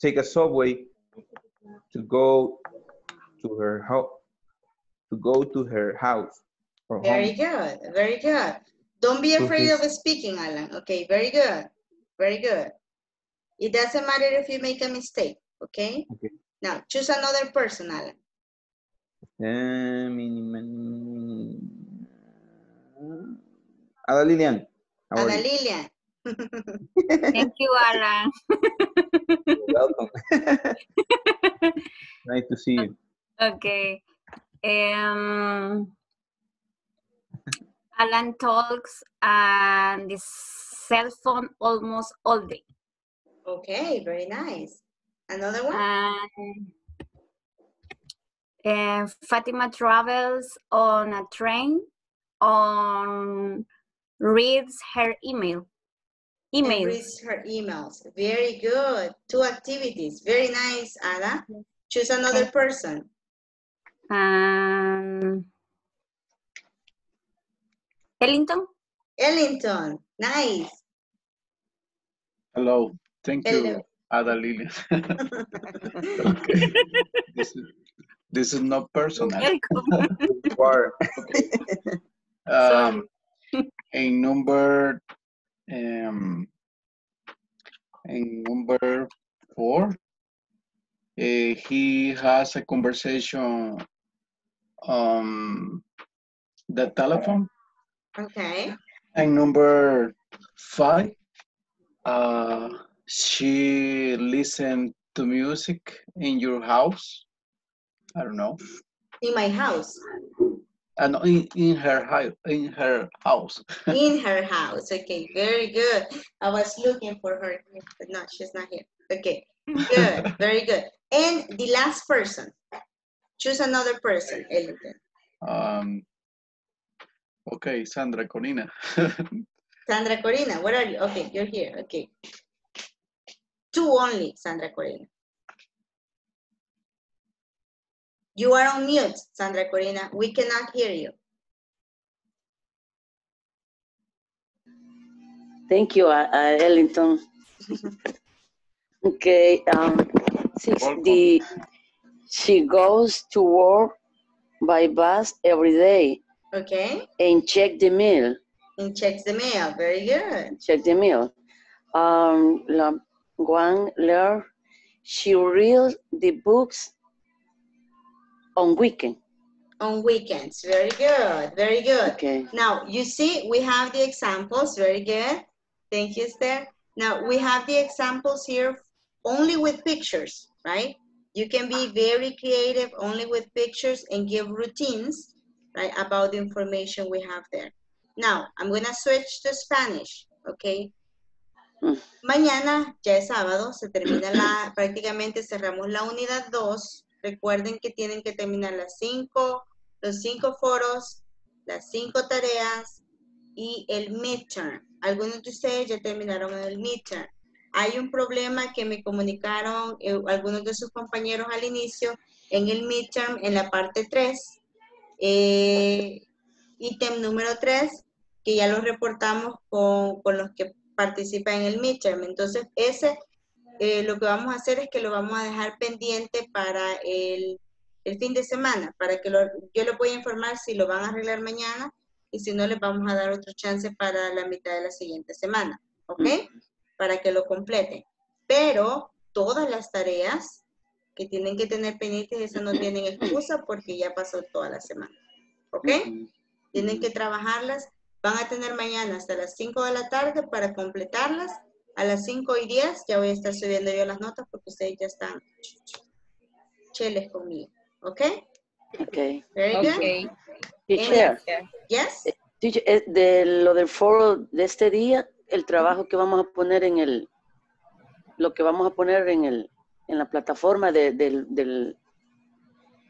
take a subway to go to her house to go to her house Very home. good. Very good. Don't be afraid of speaking, Alan. Okay, very good. Very good. It doesn't matter if you make a mistake, okay? Okay. Now, choose another person, Alan. Mini- mini- Ada Lilian. how are Ana you? Lilian. (laughs) Thank you, Alan. Welcome. (laughs) nice to see you. Okay. Um, Alan talks and the cell phone almost all day. Okay, very nice. Another one? And uh, Fatima travels on a train on reads her email. And Emails. reads her emails. Very good. Two activities. Very nice, Ada. Choose another person. Um, Ellington. Ellington. Nice. Hello. Thank Hello. you, Ada Lilian. (laughs) (laughs) okay. This is, this is not personal. (laughs) You are. (laughs) Um, in number um, in number four, eh, he has a conversation on the telephone. Okay. And number five, uh, she listened to music in your house. I don't know. In my house. And in, in her house, in her house. (laughs) In her house. Okay, very good. I was looking for her, but no, she's not here. Okay, good, (laughs) very good. And the last person. Choose another person, Ellington. Um, okay, Sandra Corina. (laughs) Sandra Corina, where are you? Okay, you're here. Okay. Two only, Sandra Corina. You are on mute, Sandra Corina. We cannot hear you. Thank you, uh, uh, Ellington. (laughs) okay, um, six, the, she goes to work by bus every day Okay, and check the mail. and check the mail. Very good. Check the mail. Um, la, one learn, she reads the books on weekend. On weekends. Very good. Very good. Okay. Now, you see, we have the examples. Very good. Thank you, Esther. Now, we have the examples here only with pictures, right? You can be very creative only with pictures and give routines, right, about the information we have there. Now, I'm going to switch to Spanish, okay? Mm. Mañana, ya es sábado, se termina la, (clears throat) prácticamente cerramos la unidad 2. Recuerden que tienen que terminar las cinco, los cinco foros, las cinco tareas y el midterm. Algunos de ustedes ya terminaron el midterm. Hay un problema que me comunicaron eh, algunos de sus compañeros al inicio en el midterm, en la parte 3. Eh, número 3, que ya lo reportamos con, con los que participan en el midterm. Entonces, ese eh, lo que vamos a hacer es que lo vamos a dejar pendiente para el, el fin de semana, para que lo, yo les voy a informar si lo van a arreglar mañana y si no, les vamos a dar otro chance para la mitad de la siguiente semana, ¿ok? Para que lo completen. Pero todas las tareas que tienen que tener pendientes, esas no tienen excusa porque ya pasó toda la semana, ¿ok? Tienen que trabajarlas. Van a tener mañana hasta las 5 de la tarde para completarlas. A las 5 y 10 ya voy a estar subiendo yo las notas porque ustedes ya están cheles conmigo. ¿Ok? Okay. Very good. Okay. Teacher, Yes. teacher, eh, de lo del foro de este día, el trabajo que vamos a poner en el, lo que vamos a poner en el, en la plataforma de, del, del,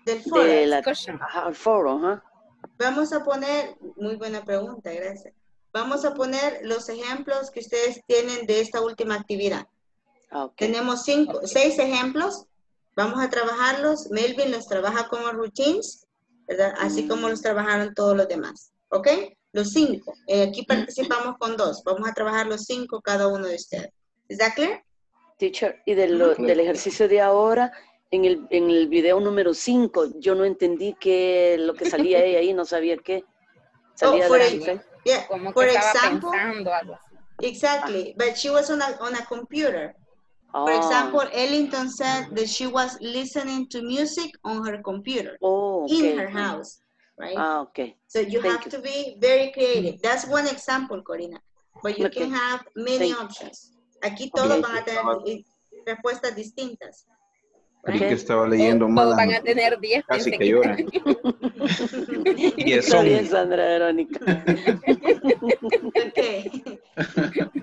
Del foro. de la, ajá, el foro, ajá. Vamos a poner, muy buena pregunta, gracias. Vamos a poner los ejemplos que ustedes tienen de esta última actividad. Tenemos cinco, seis ejemplos. Vamos a trabajarlos. Melvin los trabaja como routines, ¿verdad? Así como los trabajaron todos los demás. ¿Ok? Los cinco. Eh, aquí participamos con dos. Vamos a trabajar los cinco cada uno de ustedes. ¿Is that clear? Teacher, y de lo- del ejercicio de ahora, en el, en el video número 5, yo no entendí que lo que salía ahí, no sabía qué. (laughs) Salía for de Yeah, Como for que estaba example, pensando algo así. exactly. But she was on a, on a computer. For Ah. example, Ellington said that she was listening to music on her computer Oh, in her house, right? Ah, ok. So you Thank have you. to be very creative. That's one example, Corina. But you can have many Thank options. Aquí todos Okay. van a tener respuestas distintas. Creí que estaba leyendo Todos mal. van a tener 10. Casi que llora. Y (laughs) son bien, Sandra Verónica. Okay.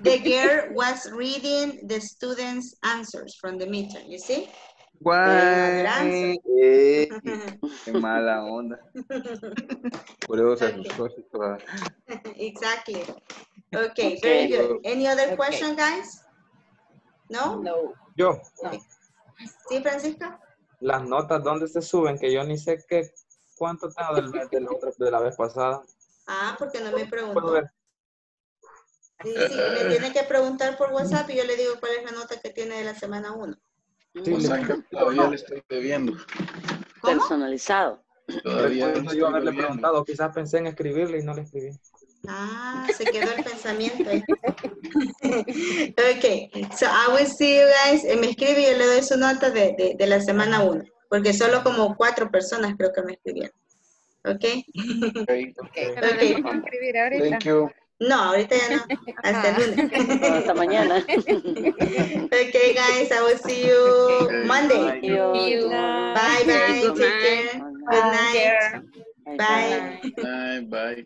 the girl was reading the students' answers from the midterm, you see? Guay, eh, qué mala onda. Por eso se asustó exactly. Okay, very good. Any other Okay. question, guys? No? No. Yo, ¿Sí, Francisco? las notas, ¿dónde se suben? Que yo ni sé qué, cuánto tengo del- de, la otra, de la vez pasada. Ah, porque no me ¿Puedo preguntó. ver? Sí, sí, me tiene que preguntar por WhatsApp y yo le digo cuál es la nota que tiene de la semana 1. Sí, O sea que todavía le estoy bebiendo. ¿Cómo? Personalizado. Todavía yo haberle preguntado, quizás pensé en escribirle y no le escribí. Ah, se quedó el pensamiento. ok, so I will see you guys. Eh, Me escribe y yo le doy su nota de, de, de la semana 1, porque solo como cuatro personas creo que me escribieron. Ok. Okay. Ok. escribir ahorita. Thank you. No, ahorita ya no. Hasta el lunes. Hasta mañana. okay, guys, I will see you Monday. You. Bye, bye. Take care. Good night. Bye. Bye, bye.